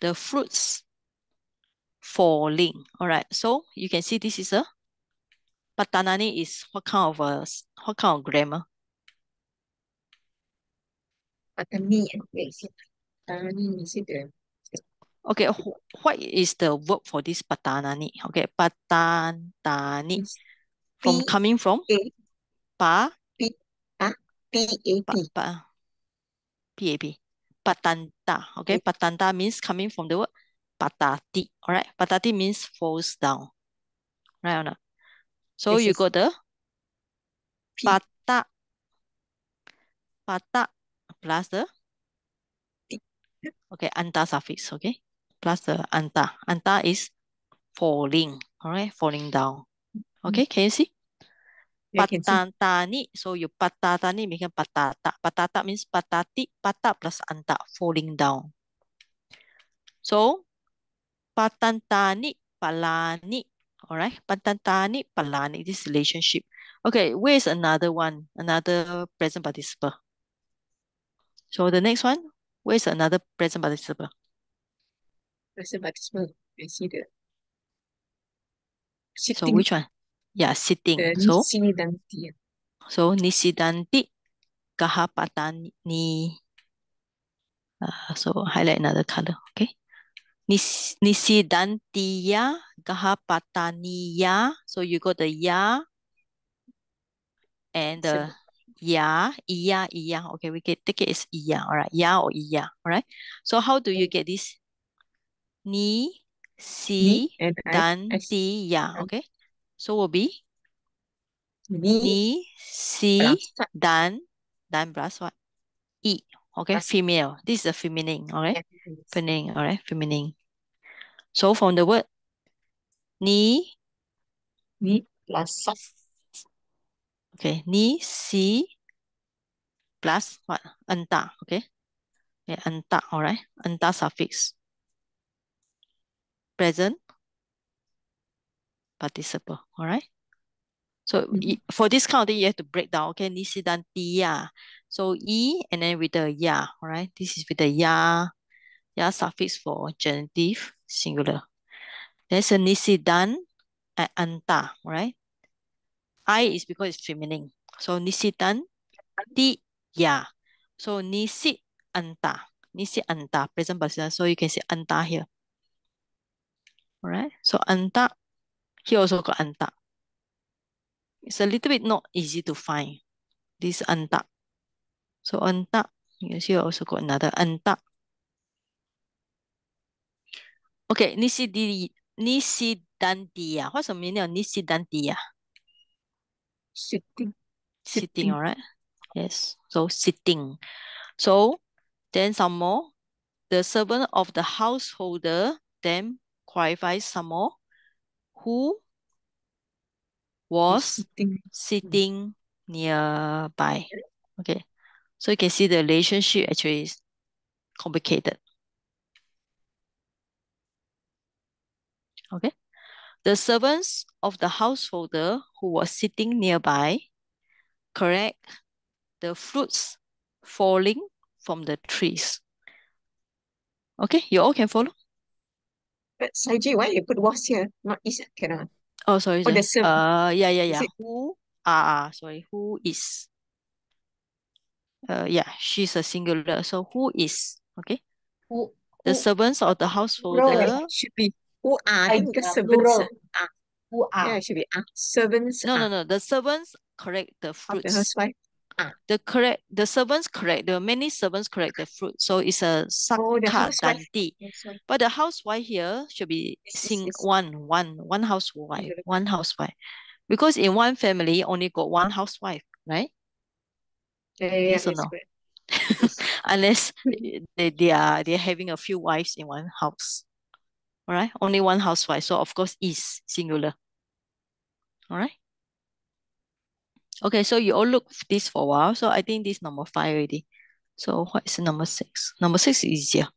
B: the fruits falling. All right. So you can see this is a patanani is what kind of a what kind of grammar?
A: patani wait is it patani is it the
B: Okay. What is the verb for this patanani? Okay. Patantani from coming from
A: A
B: pa
A: P ah P A
B: pa PAP. Patanta. Okay. Patanta means coming from the word patati. All right. Patati means falls down. Right or not? So
A: This
B: you got the
A: P
B: pata pata plus the okay anta suffix. Okay. Plus the anta. Anta is falling. All right. Falling down. Okay. Can you see?
A: Yeah, I
B: Patatani. So you patatani become patata. Patata means patati. Pata plus anta. Falling down. So patantani palani. All right. Patantani palani. This relationship. Okay. Where is another one? Another present participle. So the next one, Where's another present participle?
A: Present participle. I see the
B: So which one? Yeah, sitting.
A: The
B: So
A: nisidanti.
B: so nisidanti kahapatani. Uh, so highlight another color. Okay. Nis nisidantiya kahapataniya. So you got the ya and the ya, iya, iya. Okay, we can take it as iya. All right, ya or iya. All right. So how do you get this? Ni, si, dan, ti, ya. Okay. So will be
A: Ni
B: ni, si, dan, dan plus what? I. Okay,
A: Plus-
B: female. This is a feminine. All right. Feminine. All right. Feminine. So from the word ni,
A: ni plus
B: okay, ni, si, plus what? Anta. Okay. Yeah, anta. All right. Anta suffix. Present participle. All right. So mm-hmm. y- for this kind of thing, you have to break down. Okay, nisidantiya. So e and then with the ya. All right. This is with the ya, ya suffix for genitive singular. There's a nisidan and anta. All right. I is because it's feminine. So nisidan ti ya. So nisi anta. Nisi anta present participle. So you can say anta here. All right. So anta here also got anta. It's a little bit not easy to find this anta. So anta, you see also got another anta. Okay, nisidi nisidantiya. What's the meaning of nisidantiya?
A: Sitting.
B: Sitting,
A: Sitting.
B: all right? Yes. So sitting. So then some more. The servant of the householder then qualifies some more. Who was
A: Sitting.
B: sitting nearby. Okay. So you can see the relationship actually is complicated. Okay. The servants of the householder who was sitting nearby correct the fruits falling from the trees. Okay, you all can follow?
A: But Saiji, why you put was here? Not is cannot.
B: Oh, sorry,
A: Oh, the
B: sorry.
A: serv-
B: Uh, yeah, yeah,
A: Is
B: yeah.
A: it-
B: Who? Ah, ah, sorry. Who is? Uh, yeah, she's a singular. So who is? Okay.
D: Who,
B: The
D: who,
B: servants of the
A: Yeah,
B: householder.
A: it should be who are
D: I,
A: because
D: uh,
A: servants
D: plural.
A: are.
D: who
A: Yeah,
D: are?
A: it should be are. Servants
B: No, no,
A: are
B: no. The servants correct the
A: of the
B: fruits.
A: housewife.
B: Ah, the correct the servants correct. the many servants correct the fruit. So it's a
A: Oh, the
B: danti. But the housewife here should be sing one, one, one housewife, one housewife. Because in one family only got one housewife, right?
A: Yeah, yeah,
B: Yes or no? Unless they, they are they're having a few wives in one house. All right, only one housewife. So of course is singular. All right. Okay, so you all look this for a while. So I think this number five already. So what is number six? Number six is easier.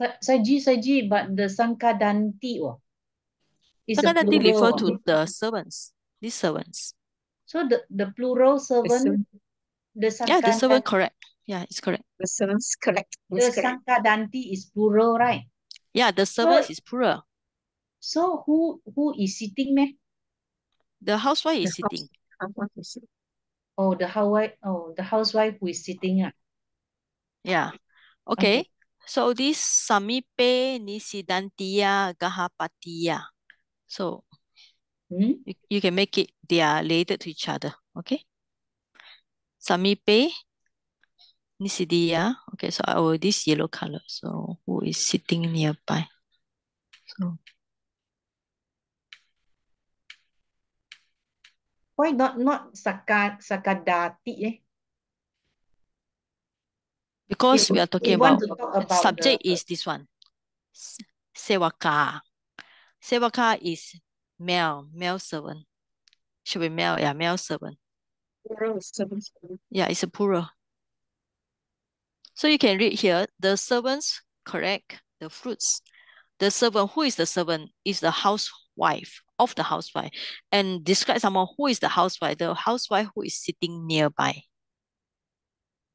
D: Sa- Saji, Saji, but the Sankadanti oh, is a
B: Sakadati refer
D: plural.
B: to the servants. These servants.
D: So the, the plural
A: The
D: servant,
A: servant-
D: the
B: Yeah, the servant correct. Yeah, it's correct.
A: the servants correct.
D: the
A: Yes, correct.
D: Sankadanti is plural, right?
B: Yeah, the servants is plural.
D: So who who is sitting meh?
B: The housewife
A: The
B: is sitting.
A: Housewife is.
D: Oh, the housewife, oh, the housewife who is sitting. ah.
B: Yeah. Okay. So this samipe nisidantiya gahapatiya. So
D: Hmm?
B: you, you can make it they are related to each other. Okay. Samipe nisidiya. Okay, so I will this yellow color. So who is sitting nearby? So
D: Why not not Saka Sakadati eh?
B: because
D: We-
B: we are talking about
D: talk about
B: subject
D: the-
B: is this one. Sewaka. Sewaka is male, male servant. Should be male, yeah, male servant.
A: Plural servants.
B: Yeah, it's a plural. So you can read here, the servants correct the fruits. The servant, who is the servant, is the housewife of the housewife. And describe someone who is the housewife, the housewife who is sitting nearby.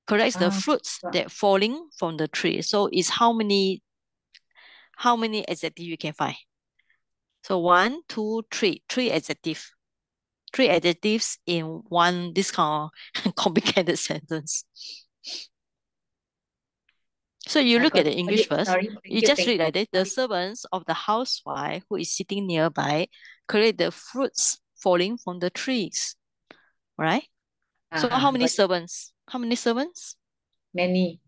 B: corrects the
D: Ah,
B: fruits that falling from the tree. So it's how many how many adjective you can find. So one, two, three, three adjective. Three adjectives in one this kind of complicated sentence. So you look at the English first. You just read like this. The servants of the housewife who is sitting nearby collect the fruits falling from the trees. Right? So
D: Uh-huh,
B: how many servants? How many servants?
D: Many.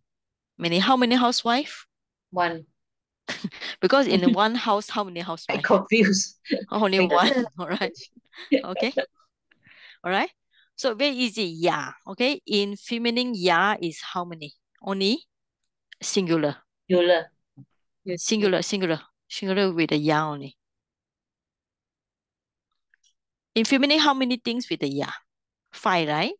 B: Many. How many housewife?
D: One.
B: Because in one house, how many
D: housewives?
B: I
D: confused.
B: Only one. All right. Okay. All right. So very easy. Yeah. Okay. In feminine, yeah is how many? Only singular.
D: Euler.
A: Yes.
B: Singular. Singular. Singular with a yeah only. In feminine, how many things with a yeah? Five, right?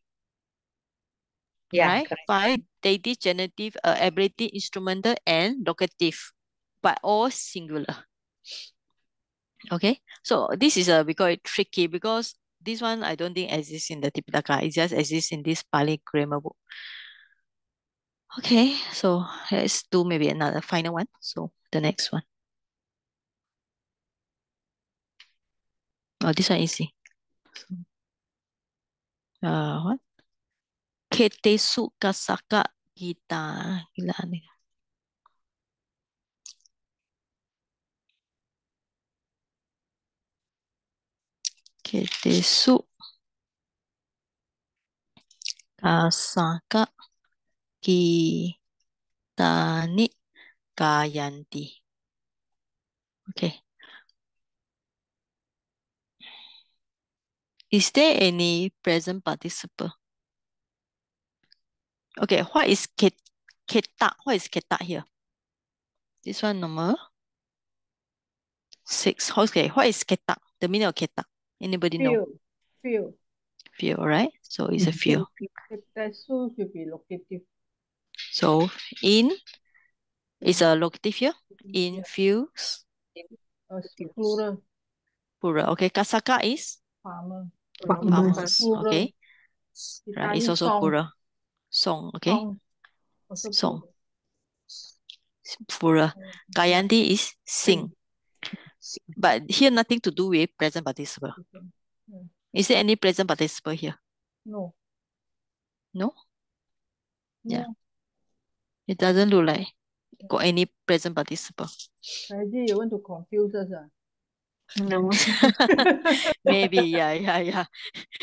D: Yeah,
B: right?
D: correct.
B: Five dative, genitive, uh, ablative, instrumental, and locative, but all singular. Okay, so this is a we call it tricky because this one I don't think exists in the Tipitaka. It just exists in this Pali grammar book. Okay, so let's do maybe another final one. So the next one. Oh, this one easy. Uh, what? Ketesu kasaka kita gila nih. Ketesu kasaka kita ni kayanti. Okay. Is there any present participle? Okay, what is ket ketak? What is ketak here? This one number six. Okay, what is ketak? The meaning of ketak. Anybody know?
F: Feel, feel.
B: Right? So it's a mm-hmm. few.
F: Ketesu should be locative.
B: So in is a locative here. In fews
F: Uh, plural,
B: plural. Okay, kasaka is
F: farmer.
B: farmers.
F: Plural.
B: Okay, right. It's also
F: song.
B: plural. Song. Okay,
F: Song. Also
B: song.
F: plural.
B: Plural. Is sing. But here nothing to do with present participle.
F: Yeah.
B: Is there any present participle here?
F: No.
B: No? Yeah. It doesn't look like got any present participle.
F: Reggie, you want to confuse us? Ah?
A: No.
B: Maybe, yeah, yeah, yeah.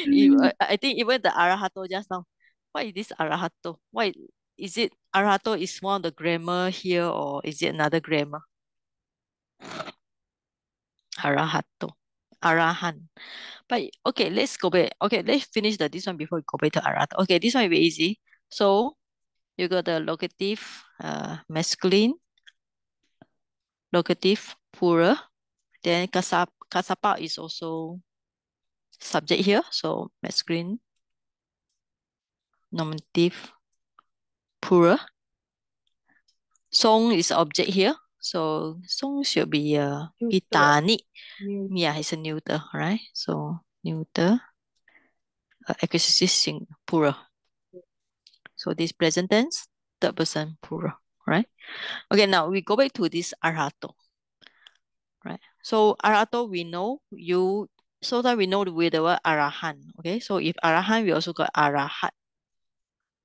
B: You- I I think even the arahato just now. What is this arahato? Why is it arahato is one of the grammar here or is it another grammar? Arahato. Arahan. But okay, let's go back. Okay, let's finish the this one before we go back to arahato. Okay, this one will be easy. So you got the locative uh masculine, locative plural. Then kasap kasapa is also subject here. So masculine, nominative, plural. Song is object here. So song should be uh.
F: New.
B: Yeah, it's a neuter, right? So neuter, uh, sing plural. So this present tense, third person plural, right? Okay, now we go back to this arato, right? So arato, we know you, so that we know with the word arahan, okay? So if arahan, we also got arahat,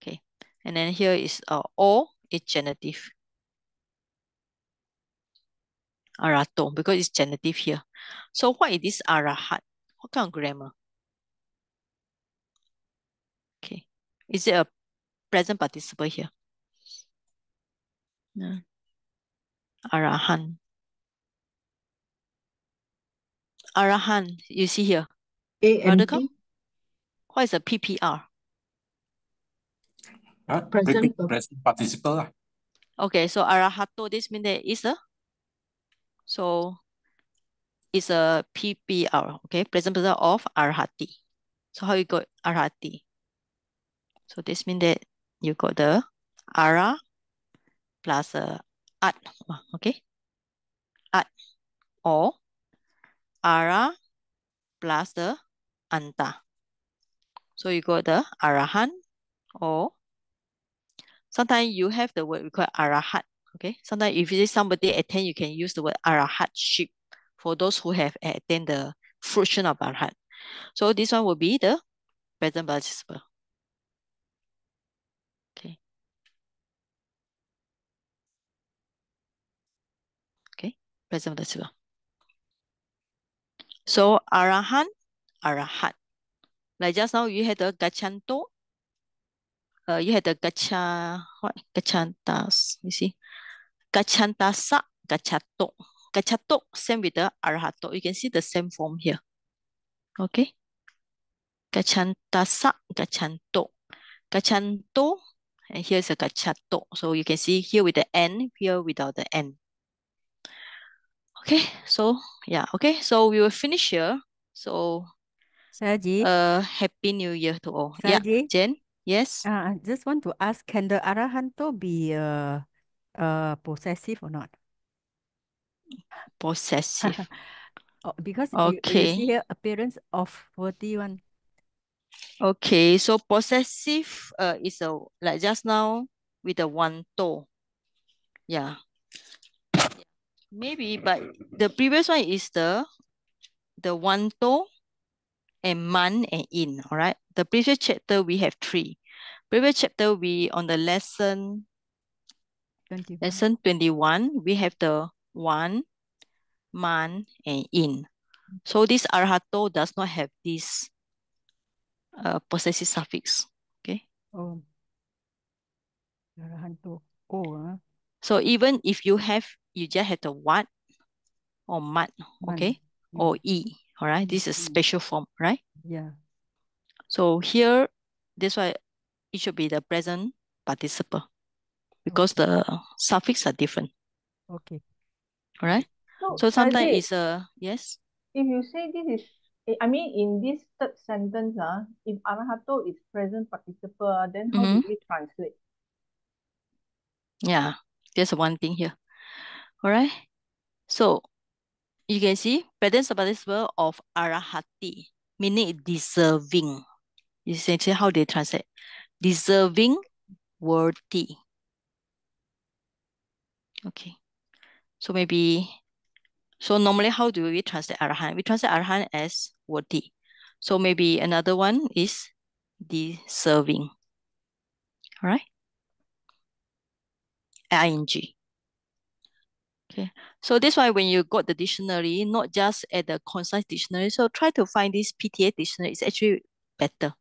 B: okay? And then here is uh, or, it's genitive. Arato, because it's genitive here. So what is this arahat? What kind of grammar? Okay. Is it a present participle here? No. Arahan. Arahan, you see here. Radhika?
C: ANT.
B: What is a PPR?
K: Huh?
A: Present
K: present participle lah.
B: Okay, so arahato, this means that is a, so it's a PPR, okay, present participle of arahati. So how you got arahati? So this means that you got the ara plus a at, okay, at or ara plus the anta. So you got the arahan or sometimes you have the word we call arahat. Okay, sometimes if you somebody attend, you can use the word arahatship for those who have attained the fruition of arahat. So this one will be the present participle. Okay. Okay, present participle. So arahan, arahat. Like just now, you had the gachanto. Uh, you had the gacha, what? Gachantas, you see? Gachantasa, gachato. Gachato, same with the arahato. You can see the same form here. Okay? Gachantasa, gachanto. Gachanto, and here's a gachato. So you can see here with the N, here without the N. Okay, so yeah, okay, so we will finish here. So
J: Saji,
B: uh happy new year to all. Yeah,
J: Saji,
B: Jen, yes,
J: uh, I just want to ask, can the Arahanto be uh, uh, possessive or not?
B: possessive.
J: Oh, because you, you
B: Okay,
J: here appearance of 41.
B: okay, so possessive uh is a like just now with the one to. Yeah, maybe, but the previous one is the the one to and man and in. All right, the previous chapter we have three. Previous chapter we on the lesson
J: 21.
B: lesson 21 we have the one man and in. So this arahato does not have this uh, possessive suffix. Okay.
J: Oh, Arahanto. Oh, uh,
B: So even if you have, you just have the what or mat, okay,
J: Mm,
B: or e. All right. This is
J: mm,
B: special form, right?
J: yeah.
B: So here, that's why it should be the present participle because
F: Okay.
B: the suffix are different.
J: Okay.
B: All right.
F: So,
B: So sometimes it's a yes.
F: if you say this is, I mean, in this third sentence, ah, if arahato is present participle, ah, then how
B: Mm-hmm.
F: do we translate?
B: Yeah. There's one thing here. All right. So you can see present participle of arahati, meaning deserving. You see see how they translate. Deserving, worthy. Okay. So maybe, so normally how do we translate arahan? We translate arahan as worthy. So maybe another one is deserving. All right. ing. Okay. So that's why when you got the dictionary, not just at the concise dictionary, so try to find this PTA dictionary. It's actually better.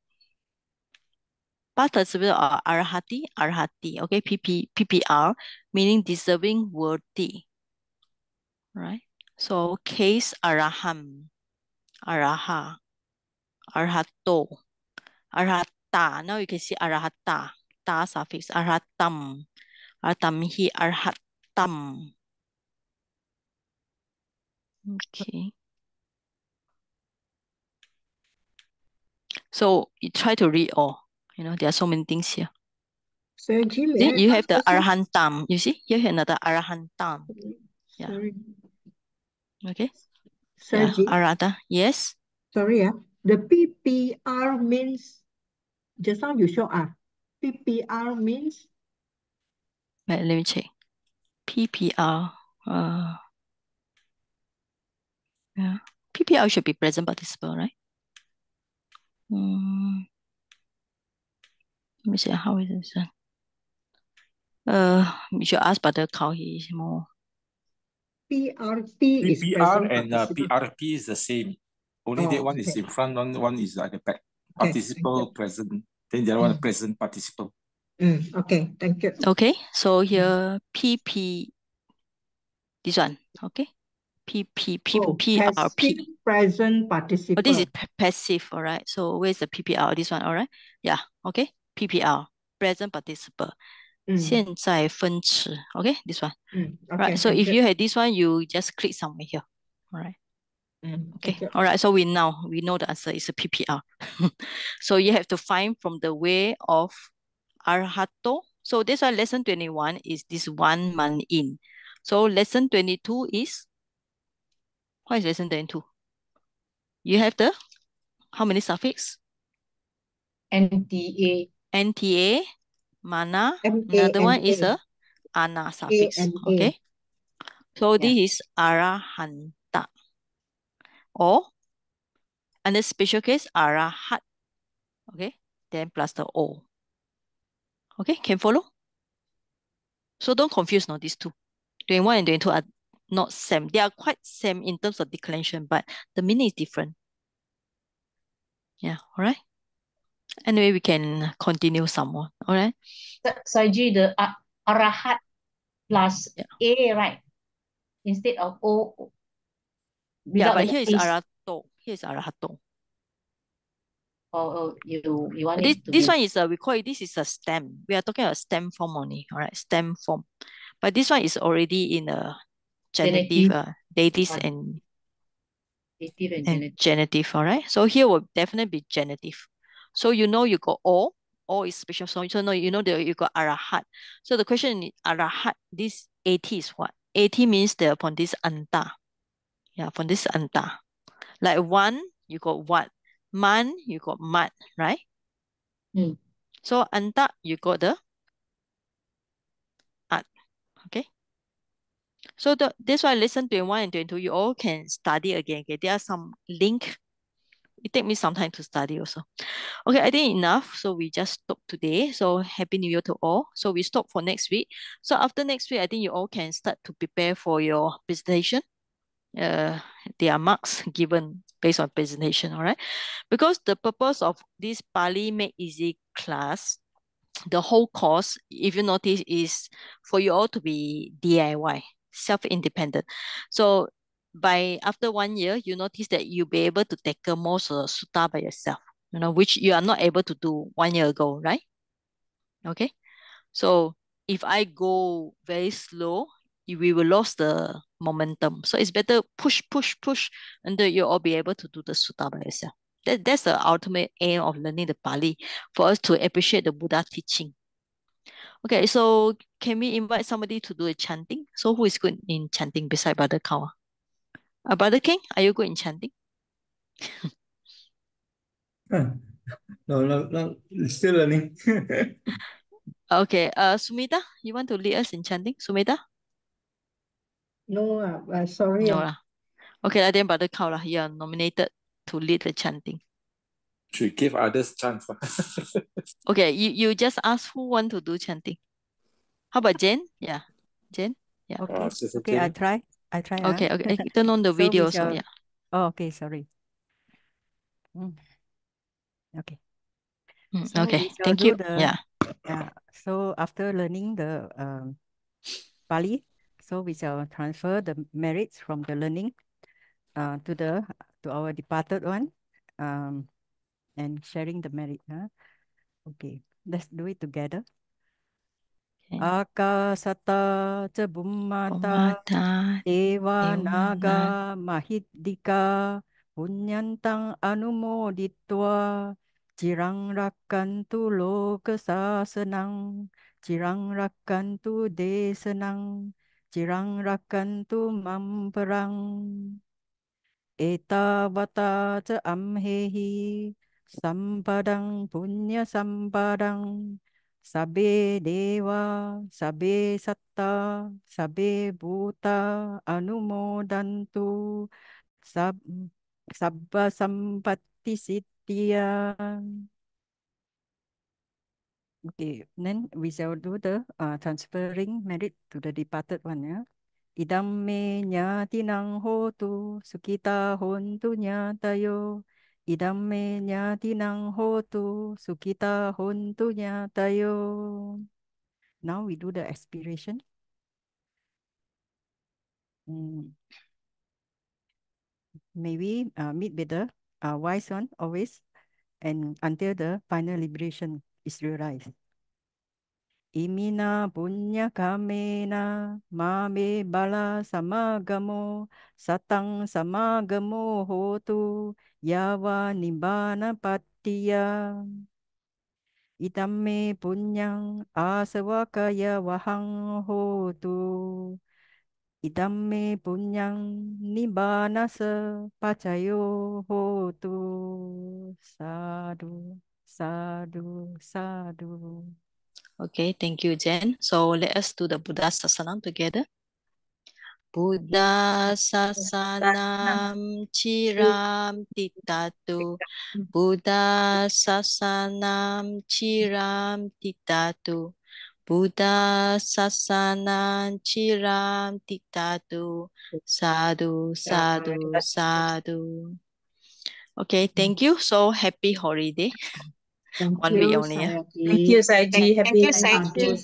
B: Past participle are arahati, arahati. Okay, PP, PPR, meaning deserving, worthy. Right? So case araham, araha, arahato, arahata. Now you can see arahata, ta suffix, arahatam, aratamhi, arahatam. Okay. So you try to read all. You know, there are so many things here.
G: Saji, may
B: Then you have the arahantam. You see, here another arahantam. Yeah.
G: Sorry,
B: Okay. Yeah.
G: Saji,
B: Arata. Yes.
G: sorry, yeah. The PPR means, just now you show ah, PPR means
B: Wait, let me check. PPR. Uh, yeah. PPR should be present participle, right? Mm, let me see how is this one. Uh, you should ask Brother Kao. He is more.
G: PRP is
E: PPR and uh. PRP is the same. Only that
G: Oh,
E: one is in front, one one is at the back.
G: Okay, thank
E: Participle
G: you.
E: present. Then the other one
G: Mm,
E: present participle.
G: mm, okay, thank you.
B: Okay. So here PP. This one. Okay. PP, P,
G: Oh,
B: PRP.
G: passive present
B: Oh, this is
G: participle.
B: pa- passive, all right. So where's the PPR? This one, all right. Yeah, okay. PPR, present participle.
G: 嗯
B: 现在分词, okay, this one.
G: 嗯 Right.，OK，
B: So
G: thank
B: if
G: you。
B: you had this one, you just click somewhere here. All right.
G: 嗯
B: Okay.
G: ，thank you。
B: All right. So we now we know the answer is a PPR. so you have to find from the way of Arhato. So that's why lesson 21 is this one month in. So lesson 22 is what is lesson 22? You have the how many suffix?
D: NTA.
B: NTA, mana. Another one is
G: A.
B: ana suffix. Okay. So
G: Yeah.
B: this is arahanta. Or and under special case arahat. Okay. Then plus the O. Okay, can follow? So don't confuse no these two. 21 and 22 are not same. They are quite same in terms of declension, but the meaning is different. Yeah, all right. Anyway, we can continue some more. All right.
D: Saiji, the uh, arahat plus
B: Yeah.
D: A, right? Instead of O.
B: Yeah, but here is
D: space.
B: arato. Here is arahato.
D: Oh, oh, you you want
B: This this
D: be
B: one is a we call it this is a stem. We are talking about stem form only. All right, stem form. But this one is already in a genitive, uh, dative and
D: native and
B: and
D: genitive.
B: genitive. All right. So here will definitely be genitive. So you know you got O. O is special. So so no, you know that you got arahat. So the question is arahat. This at is what? At means the upon this anta. Yeah, upon this anta. Like one, you got what? Man, you got mat, right?
D: Mm.
B: So anta, you got the at. Okay. So the, that's why lesson 21 and 22, you all can study again. Okay. There are some link. It take me some time to study also. Okay, I think enough. So we just stop today. So happy new year to all. So we stop for next week. So after next week, I think you all can start to prepare for your presentation. Uh, there are marks given based on presentation, all right? Because the purpose of this Pali Make Easy class, the whole course, if you notice, is for you all to be DIY, self-independent. So by after one year, you notice that you'll be able to tackle most of the sutta by yourself, you know, which you are not able to do one year ago, right? Okay. So if I go very slow, we will lose the momentum. So it's better push, push, push until you all be able to do the sutta by yourself. That, that's the ultimate aim of learning the Pali for us to appreciate the Buddha teaching. Okay, so can we invite somebody to do a chanting? So who is good in chanting beside Brother Kawa? Uh, Brother King, are you good in chanting?
I: No, no, no, still learning.
B: Okay, uh, Sumita, you want to lead us in chanting? Sumita?
G: No, uh, uh, sorry.
B: No
G: ah.
B: lah. Okay, lah, then Brother Kao lah, you are nominated to lead the chanting.
E: Should give others chance. ah.
B: Okay, you, you just ask who want to do chanting. How about Jen? Yeah, Jen? Yeah.
J: Okay.
E: Ah,
J: Okay, I try. I try.
B: Okay, okay. eh, Turn on the
J: So
B: video also,
J: shall-
B: yeah.
J: Oh, okay, sorry. Mm. Okay.
B: Mm,
J: So
B: okay, thank you.
J: the
B: Yeah.
J: yeah. So after learning the um Pali, so we shall transfer the merits from the learning uh to the to our departed one um and sharing the merit. Huh? Okay, let's do it together. Akasata ca bummata
B: Omata
J: Dewa naga mahiddika punyantang anumoditwa cirang rakkantu loka sasanang cirang rakkantu desanang cirang rakkantu mamperang etawata ca amhehi sampadang punya sampadang Sabe dewa, sabe satta, sabe bhuta anumodantu, sab sabba sampatti siddhya. Okay, then we shall do the uh, transferring merit to the departed one. Yeah? Idam me nyatinang hotu, sukita hontu nyatayo. Idam me nyatinang hotu, sukita hontu nyatayo. Now we do the expiration. Mm. May we uh, meet the uh, wise one always and until the final liberation is realized. ඉමිනා පුඤ්ඤ කමේන මාමේ බලා සමාගමෝ සතං සමාගමෝ හෝතු යාවා නිබාන පට්ටිය ඉතම්මේ පුඤ්ඤං ආසවකය වහං හෝතු. ඉදම්මේ පුඤ්ඤං නිබානස පචයෝ හෝතු. සාදු සාදු සාදු.
B: Okay, thank you, Jen. So let us do the Buddha Sasanam together. Buddha Sasanam Chiram Titatu. Buddha Sasanam Chiram Titatu. Buddha Sasanam Chiram Titatu. Sadhu, sadhu, sadhu. Okay, thank you. So happy holiday.
G: Thank
B: One week
G: you,
B: only, yeah.
D: Thank you, Saiji.
A: Thank
D: Happy
A: you,
G: Thank
A: Saiji.
G: you,